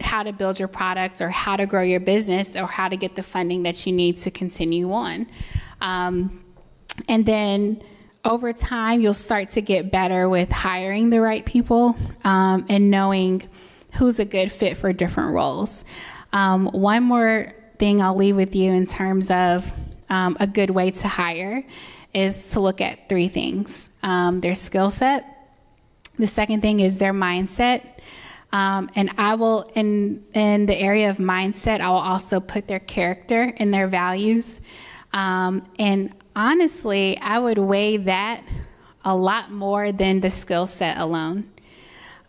S2: how to build your product or how to grow your business or how to get the funding that you need to continue on. Um, and then over time, you'll start to get better with hiring the right people um, and knowing who's a good fit for different roles. Um, one more thing I'll leave with you in terms of um, a good way to hire is to look at three things um, their skill set, the second thing is their mindset. Um, and I will, in, in the area of mindset, I will also put their character and their values. Um, and honestly, I would weigh that a lot more than the skill set alone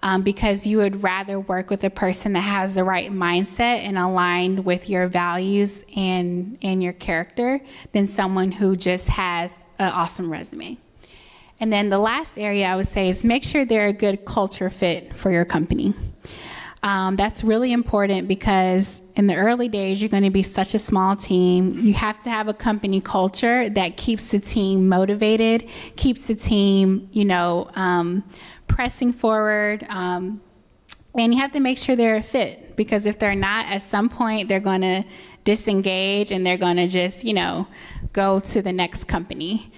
S2: um, because you would rather work with a person that has the right mindset and aligned with your values and, and your character than someone who just has an awesome resume. And then the last area I would say is make sure they're a good culture fit for your company. Um, that's really important because in the early days, you're going to be such a small team. You have to have a company culture that keeps the team motivated, keeps the team, you know, um, pressing forward. Um, and you have to make sure they're a fit because if they're not, at some point they're going to disengage and they're going to just, you know, go to the next company.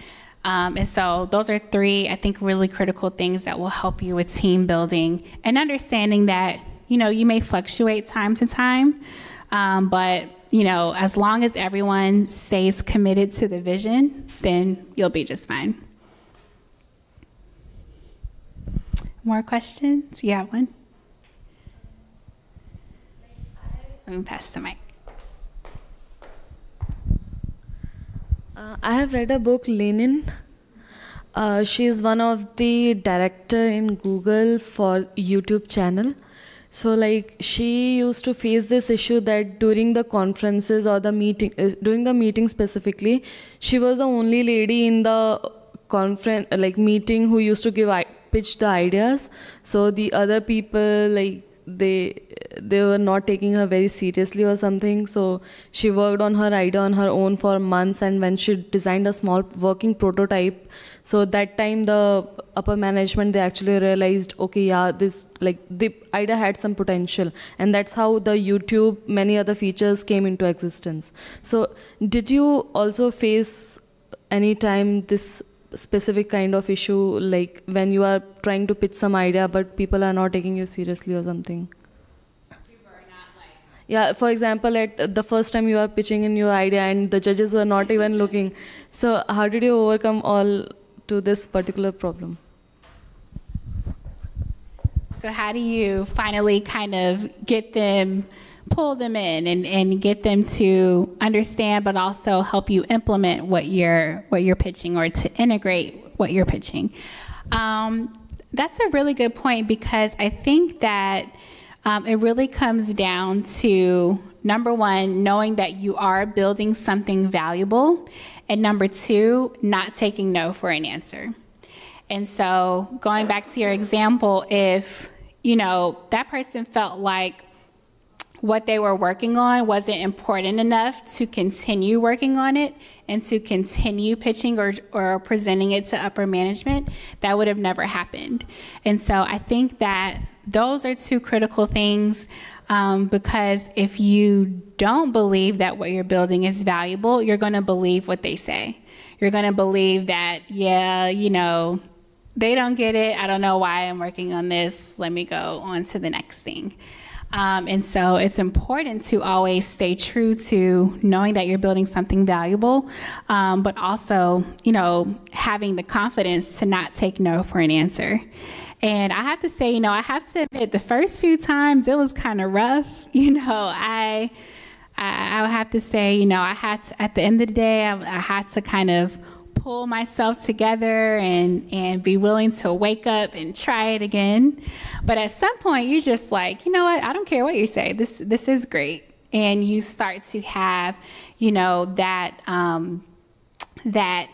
S2: Um, and so those are three, I think, really critical things that will help you with team building and understanding that, you know, you may fluctuate time to time, um, but you know, as long as everyone stays committed to the vision, then you'll be just fine. More questions? You have one? Let me pass the mic.
S6: Uh, I have read a book, Lenin. Uh, she is one of the director in Google for YouTube channel. So like she used to face this issue that during the conferences or the meeting, uh, during the meeting specifically, she was the only lady in the conference like meeting who used to give pitch the ideas. So the other people like they they were not taking her very seriously or something. So she worked on her idea on her own for months and when she designed a small working prototype so that time the upper management they actually realized okay yeah this like the idea had some potential. And that's how the youtube many other features came into existence. So did you also face any time this specific kind of issue like when you are trying to pitch some idea but people are not taking you seriously or something. Yeah for example at the first time you are pitching in your idea and the judges were not even looking. So how did you overcome all to this particular problem?
S2: So how do you finally kind of get them pull them in and, and get them to understand but also help you implement what you're what you're pitching or to integrate what you're pitching. Um, that's a really good point because i think that um, it really comes down to number one knowing that you are building something valuable and number two not taking no for an answer. And so going back to your example if you know that person felt like what they were working on wasn't important enough to continue working on it and to continue pitching or, or presenting it to upper management, that would have never happened. And so I think that those are two critical things um, because if you don't believe that what you're building is valuable, you're going to believe what they say. You're going to believe that, yeah, you know, they don't get it. I don't know why I'm working on this. Let me go on to the next thing. Um, and so it's important to always stay true to knowing that you're building something valuable, um, but also, you know, having the confidence to not take no for an answer. And I have to say, you know, I have to admit, the first few times it was kind of rough. You know, I, I, I have to say, you know, I had to, at the end of the day, I, I had to kind of pull myself together and and be willing to wake up and try it again. But at some point you're just like, you know what, I don't care what you say. This this is great. And you start to have, you know, that um, that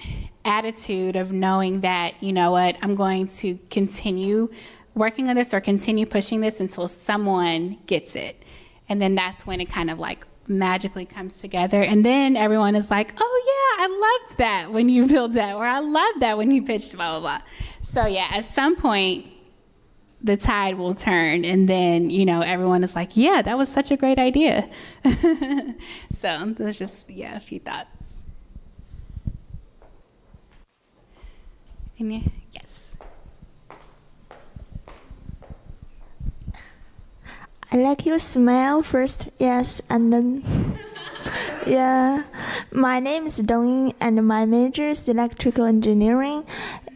S2: attitude of knowing that, you know what, I'm going to continue working on this or continue pushing this until someone gets it. And then that's when it kind of like magically comes together. And then everyone is like, oh, yeah, I loved that when you built that, or I loved that when you pitched, blah, blah, blah. So, yeah, at some point, the tide will turn, and then, you know, everyone is like, yeah, that was such a great idea. so, there's just, yeah, a few thoughts.
S7: I like your smile first, yes, and then. yeah, my name is Dong and my major is electrical engineering.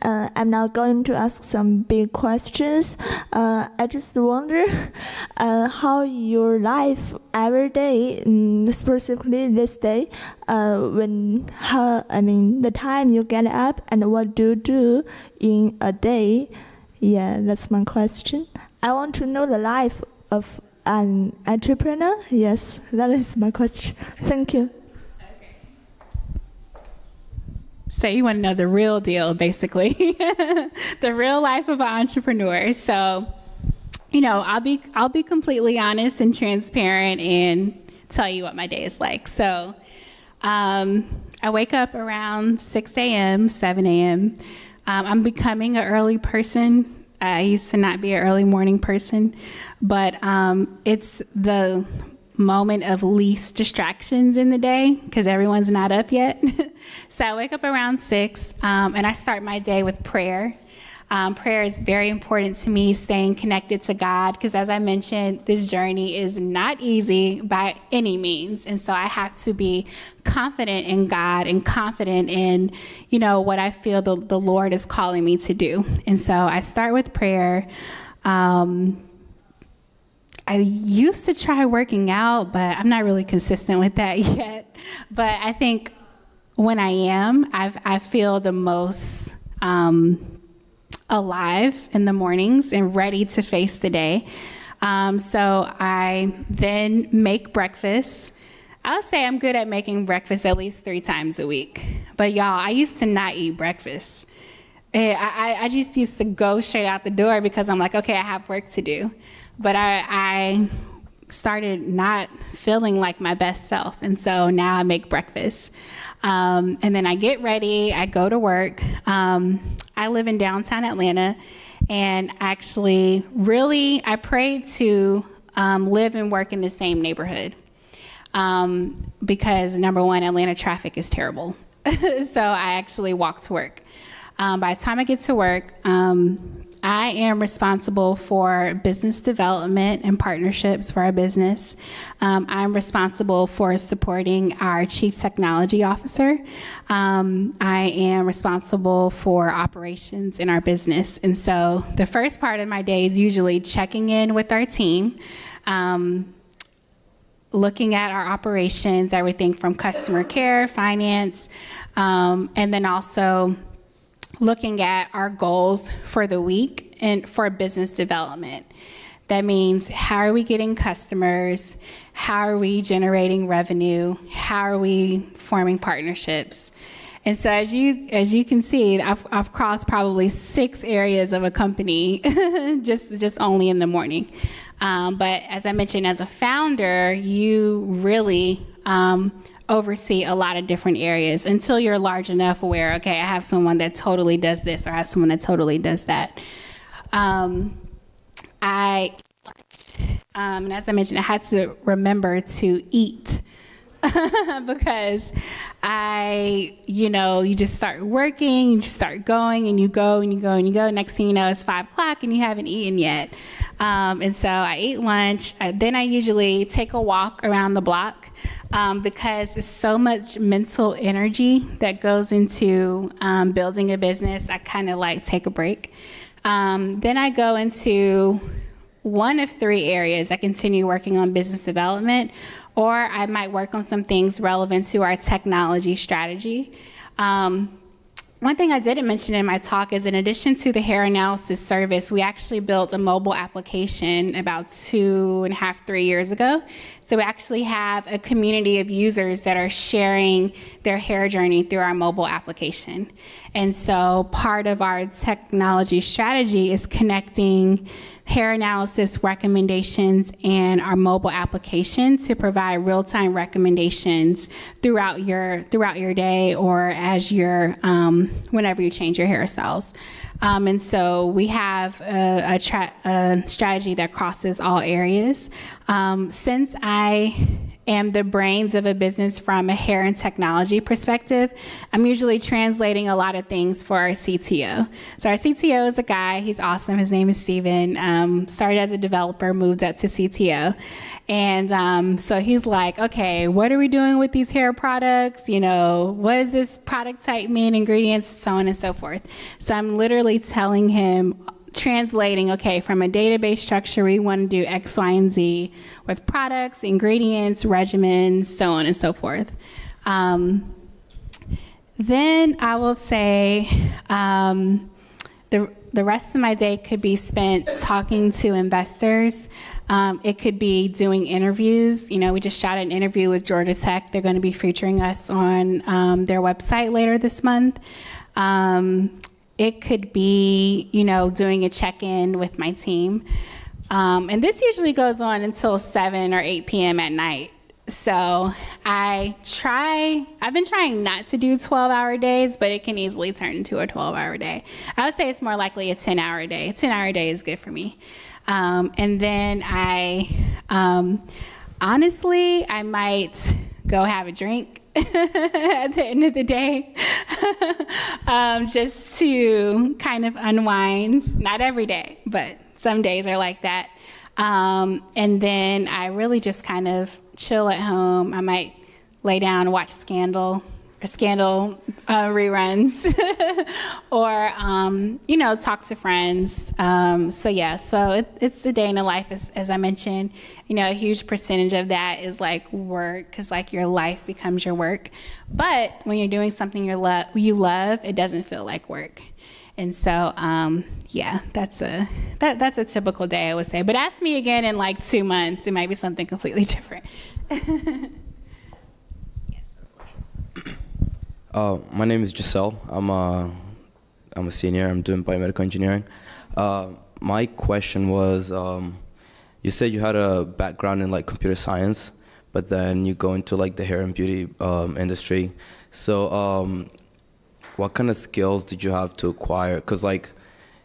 S7: Uh, I'm now going to ask some big questions. Uh, I just wonder uh, how your life every day, um, specifically this day, uh, when how I mean the time you get up and what do you do in a day. Yeah, that's my question. I want to know the life of an entrepreneur? Yes, that is my question. Thank you.
S2: So you want to know the real deal, basically, the real life of an entrepreneur. So, you know, I'll be I'll be completely honest and transparent and tell you what my day is like. So, um, I wake up around 6 a.m., 7 a.m. Um, I'm becoming an early person. I used to not be an early morning person, but um, it's the moment of least distractions in the day because everyone's not up yet. so I wake up around six um, and I start my day with prayer. Um, prayer is very important to me, staying connected to God, because as I mentioned, this journey is not easy by any means. And so I have to be confident in God and confident in, you know, what I feel the, the Lord is calling me to do. And so I start with prayer. Um, I used to try working out, but I'm not really consistent with that yet. But I think when I am, I've, I feel the most um, alive in the mornings and ready to face the day. Um, so I then make breakfast. I'll say I'm good at making breakfast at least three times a week. But y'all, I used to not eat breakfast. Eh, I, I, I just used to go straight out the door because I'm like, okay, I have work to do. But I, I started not feeling like my best self. And so now I make breakfast. Um, and then I get ready, I go to work. Um, I live in downtown Atlanta, and actually, really, I pray to um, live and work in the same neighborhood. Um, because number one, Atlanta traffic is terrible. so I actually walk to work. Um, by the time I get to work, um, I am responsible for business development and partnerships for our business. Um, I'm responsible for supporting our chief technology officer. Um, I am responsible for operations in our business. And so the first part of my day is usually checking in with our team. Um, looking at our operations, everything from customer care, finance, um, and then also looking at our goals for the week and for business development. That means how are we getting customers? How are we generating revenue? How are we forming partnerships? And so as you as you can see, I've, I've crossed probably six areas of a company just just only in the morning. Um, but as I mentioned, as a founder, you really um, oversee a lot of different areas until you're large enough where, okay, I have someone that totally does this or I have someone that totally does that. Um, I, um, and as I mentioned, I had to remember to eat because I, you know, you just start working, you just start going, and you go and you go and you go. Next thing you know, it's five o'clock and you haven't eaten yet. Um, and so I eat lunch. I, then I usually take a walk around the block um, because there's so much mental energy that goes into um, building a business. I kind of like take a break. Um, then I go into one of three areas. I continue working on business development, or I might work on some things relevant to our technology strategy. Um, one thing I didn't mention in my talk is in addition to the hair analysis service, we actually built a mobile application about two and a half, three years ago. So we actually have a community of users that are sharing their hair journey through our mobile application. And so part of our technology strategy is connecting hair analysis recommendations and our mobile application to provide real-time recommendations throughout your throughout your day or as your um, whenever you change your hairstyles. Um, and so we have a, a, tra- a, strategy that crosses all areas. Um, since I am the brains of a business from a hair and technology perspective, I'm usually translating a lot of things for our CTO. So our CTO is a guy, he's awesome. His name is Steven. Um, started as a developer, moved up to CTO. And um, so he's like, okay, what are we doing with these hair products? You know, what does this product type mean, ingredients, so on and so forth. So I'm literally telling him translating, okay, from a database structure, we want to do X, Y, and Z with products, ingredients, regimens, so on and so forth. Um, then I will say um, the, the rest of my day could be spent talking to investors. Um, it could be doing interviews. You know, we just shot an interview with Georgia Tech. They're going to be featuring us on um, their website later this month. Um, it could be, you know, doing a check in with my team. Um, and this usually goes on until 7 or 8 p.m. at night. So I try, I've been trying not to do 12 hour days, but it can easily turn into a 12 hour day. I would say it's more likely a 10 hour day. A 10 hour day is good for me. Um, and then I, um, honestly, I might go have a drink at the end of the day, um, just to kind of unwind. Not every day, but some days are like that. Um, and then I really just kind of chill at home. I might lay down watch Scandal Scandal uh, reruns, or um, you know, talk to friends. Um, so yeah, so it, it's a day in the life, as, as, I mentioned. You know, a huge percentage of that is like work, because like your life becomes your work. But when you're doing something you love, you love, it doesn't feel like work. And so, um, yeah, that's a that, that's a typical day, I would say. But ask me again in like two months, it might be something completely different.
S8: Uh, my name is Giselle. I'm a, I'm a senior. I'm doing biomedical engineering. Uh, my question was, um, you said you had a background in like computer science, but then you go into like the hair and beauty um, industry. So, um, what kind of skills did you have to acquire? Because like,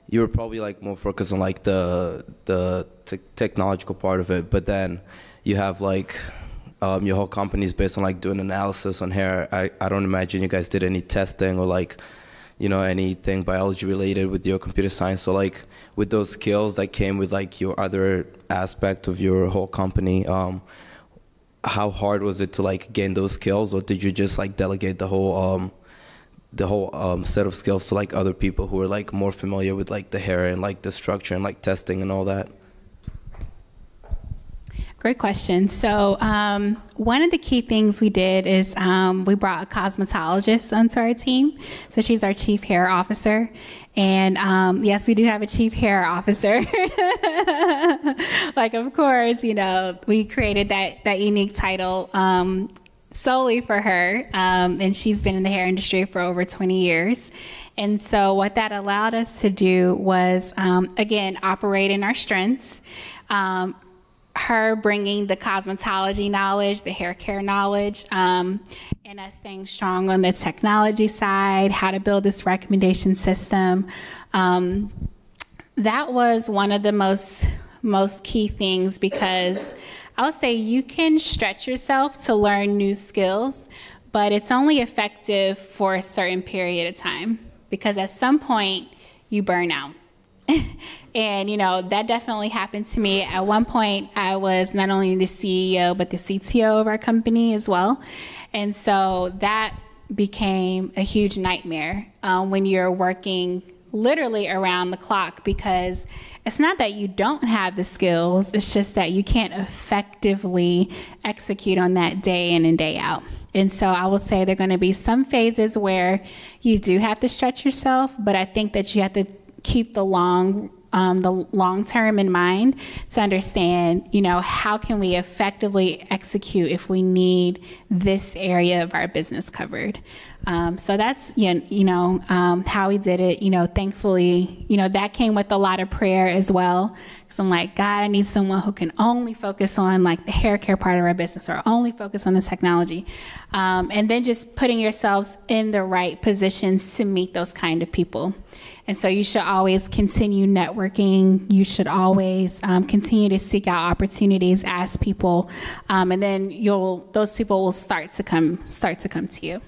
S8: you were probably like more focused on like the the te technological part of it, but then you have like um, your whole company is based on like doing analysis on hair. I, I don't imagine you guys did any testing or like, you know, anything biology related with your computer science. So like with those skills that came with like your other aspect of your whole company, um, how hard was it to like gain those skills or did you just like delegate the whole, um, the whole um, set of skills to like other people who are like more familiar with like the hair and like the structure and like testing and all that?
S2: Great question. So, um, one of the key things we did is um, we brought a cosmetologist onto our team. So, she's our chief hair officer. And um, yes, we do have a chief hair officer. like, of course, you know, we created that, that unique title um, solely for her. Um, and she's been in the hair industry for over 20 years. And so, what that allowed us to do was, um, again, operate in our strengths. Um, her bringing the cosmetology knowledge, the hair care knowledge, um, and us staying strong on the technology side, how to build this recommendation system. Um, that was one of the most most key things because I would say you can stretch yourself to learn new skills, but it's only effective for a certain period of time because at some point you burn out. and you know that definitely happened to me. At one point i was not only the ceo but the cto of our company as well. And so that became a huge nightmare um, when you're working literally around the clock because it's not that you don't have the skills it's just that you can't effectively execute on that day in and day out. And so I will say there are going to be some phases where you do have to stretch yourself, but I think that you have to keep the long um, the long term in mind to understand, you know, how can we effectively execute if we need this area of our business covered. Um, so that's you know um, how we did it. You know, thankfully, you know that came with a lot of prayer as well. Because I'm like, God, I need someone who can only focus on like the hair care part of our business or only focus on the technology. Um, and then just putting yourselves in the right positions to meet those kind of people. And so you should always continue networking. You should always um, continue to seek out opportunities, ask people, um, and then you'll those people will start to come start to come to you.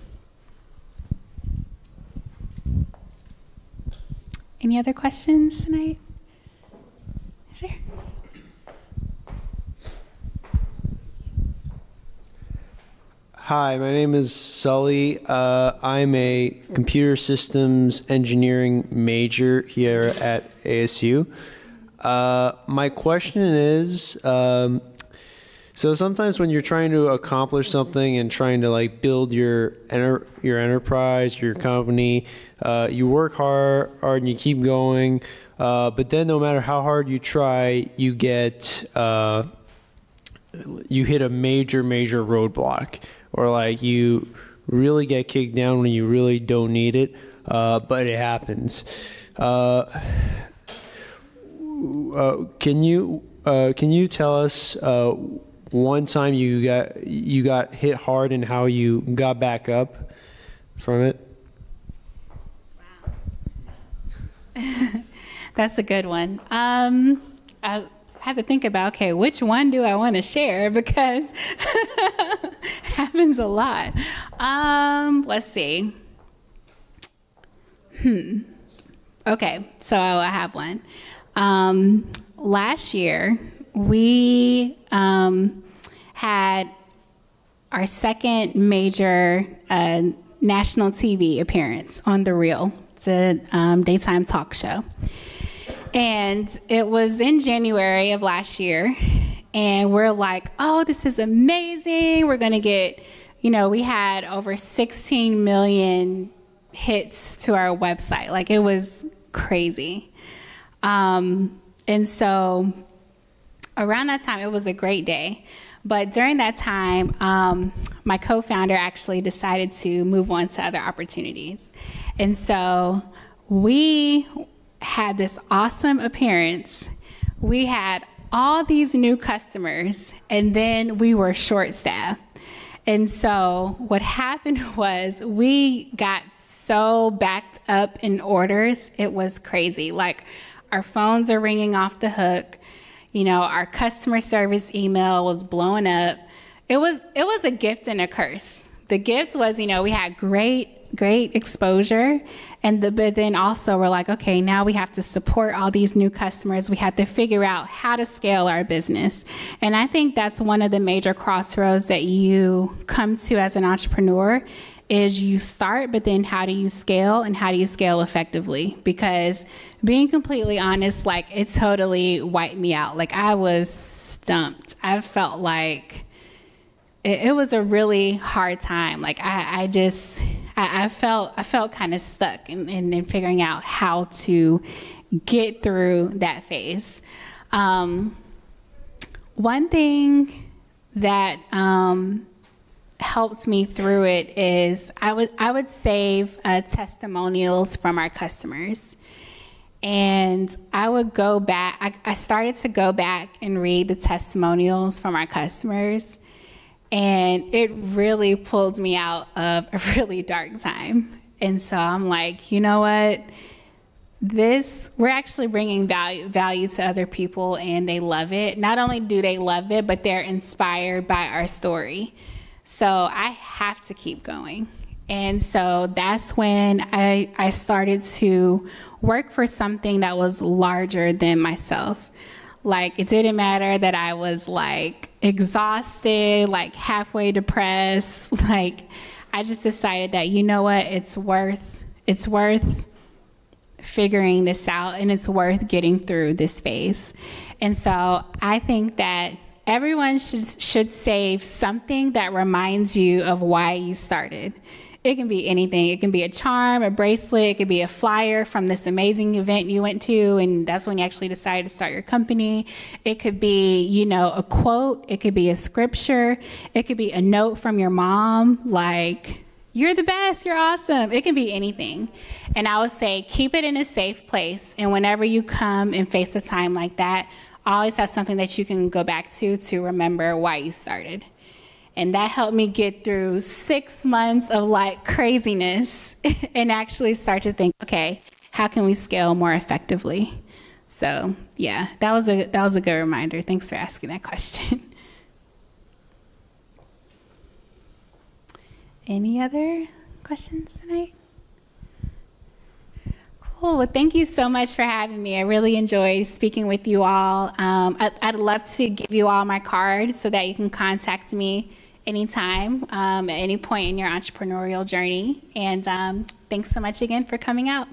S2: Any other questions tonight? Sure.
S9: Hi, my name is Sully. Uh, I'm a computer systems engineering major here at ASU. Uh, my question is um, so sometimes when you're trying to accomplish something and trying to like build your enter- your enterprise, your company, uh, you work hard, hard and you keep going. Uh, but then, no matter how hard you try, you get uh, you hit a major, major roadblock, or like you really get kicked down when you really don't need it. Uh, but it happens. Uh, uh, can you can you tell us one time you got you got hit hard and how you got back up from it?
S2: Wow. That's a good one. Um, I had to think about okay, which one do I want to share because happens a lot. Um, let's see. Hmm. Okay, so I have one. Um, last year, we um, had our second major uh, national TV appearance on The Real. It's a um, daytime talk show. And it was in January of last year. And we're like, oh, this is amazing. We're going to get, you know, we had over 16 million hits to our website. Like it was crazy. Um, and so around that time, it was a great day. But during that time, um, my co founder actually decided to move on to other opportunities. And so we had this awesome appearance. We had all these new customers, and then we were short staffed. And so what happened was we got so backed up in orders, it was crazy. Like our phones are ringing off the hook. You know, our customer service email was blowing up. It was it was a gift and a curse. The gift was, you know, we had great great exposure and the, but then also we're like okay now we have to support all these new customers we have to figure out how to scale our business and i think that's one of the major crossroads that you come to as an entrepreneur is you start, but then how do you scale and how do you scale effectively? Because being completely honest, like it totally wiped me out. Like I was stumped. I felt like it, it was a really hard time. Like I, I just, I, I, felt, I felt kind of stuck in, in, in, figuring out how to get through that phase. Um, one thing that um, helped me through it is I would I would save uh, testimonials from our customers, and I would go back. I, I started to go back and read the testimonials from our customers, and it really pulled me out of a really dark time. And so I'm like, you know what? This we're actually bringing value value to other people, and they love it. Not only do they love it, but they're inspired by our story. So I have to keep going. And so that's when I, I started to work for something that was larger than myself. Like, it didn't matter that I was like exhausted, like halfway depressed. Like, I just decided that, you know what, it's worth, it's worth figuring this out and it's worth getting through this phase. And so I think that Everyone should, should save something that reminds you of why you started. It can be anything. It can be a charm, a bracelet, it could be a flyer from this amazing event you went to, and that's when you actually decided to start your company. It could be, you know, a quote, it could be a scripture, it could be a note from your mom, like, you're the best, you're awesome. It can be anything. And I would say keep it in a safe place. And whenever you come and face a time like that, always have something that you can go back to to remember why you started. And that helped me get through six months of like craziness and actually start to think, okay, how can we scale more effectively? So yeah, that was a that was a good reminder. Thanks for asking that question. Any other questions tonight? Cool. Well, thank you so much for having me. I really enjoyed speaking with you all. Um, I, would love to give you all my card so that you can contact me anytime, um, at any point in your entrepreneurial journey. And um, thanks so much again for coming out.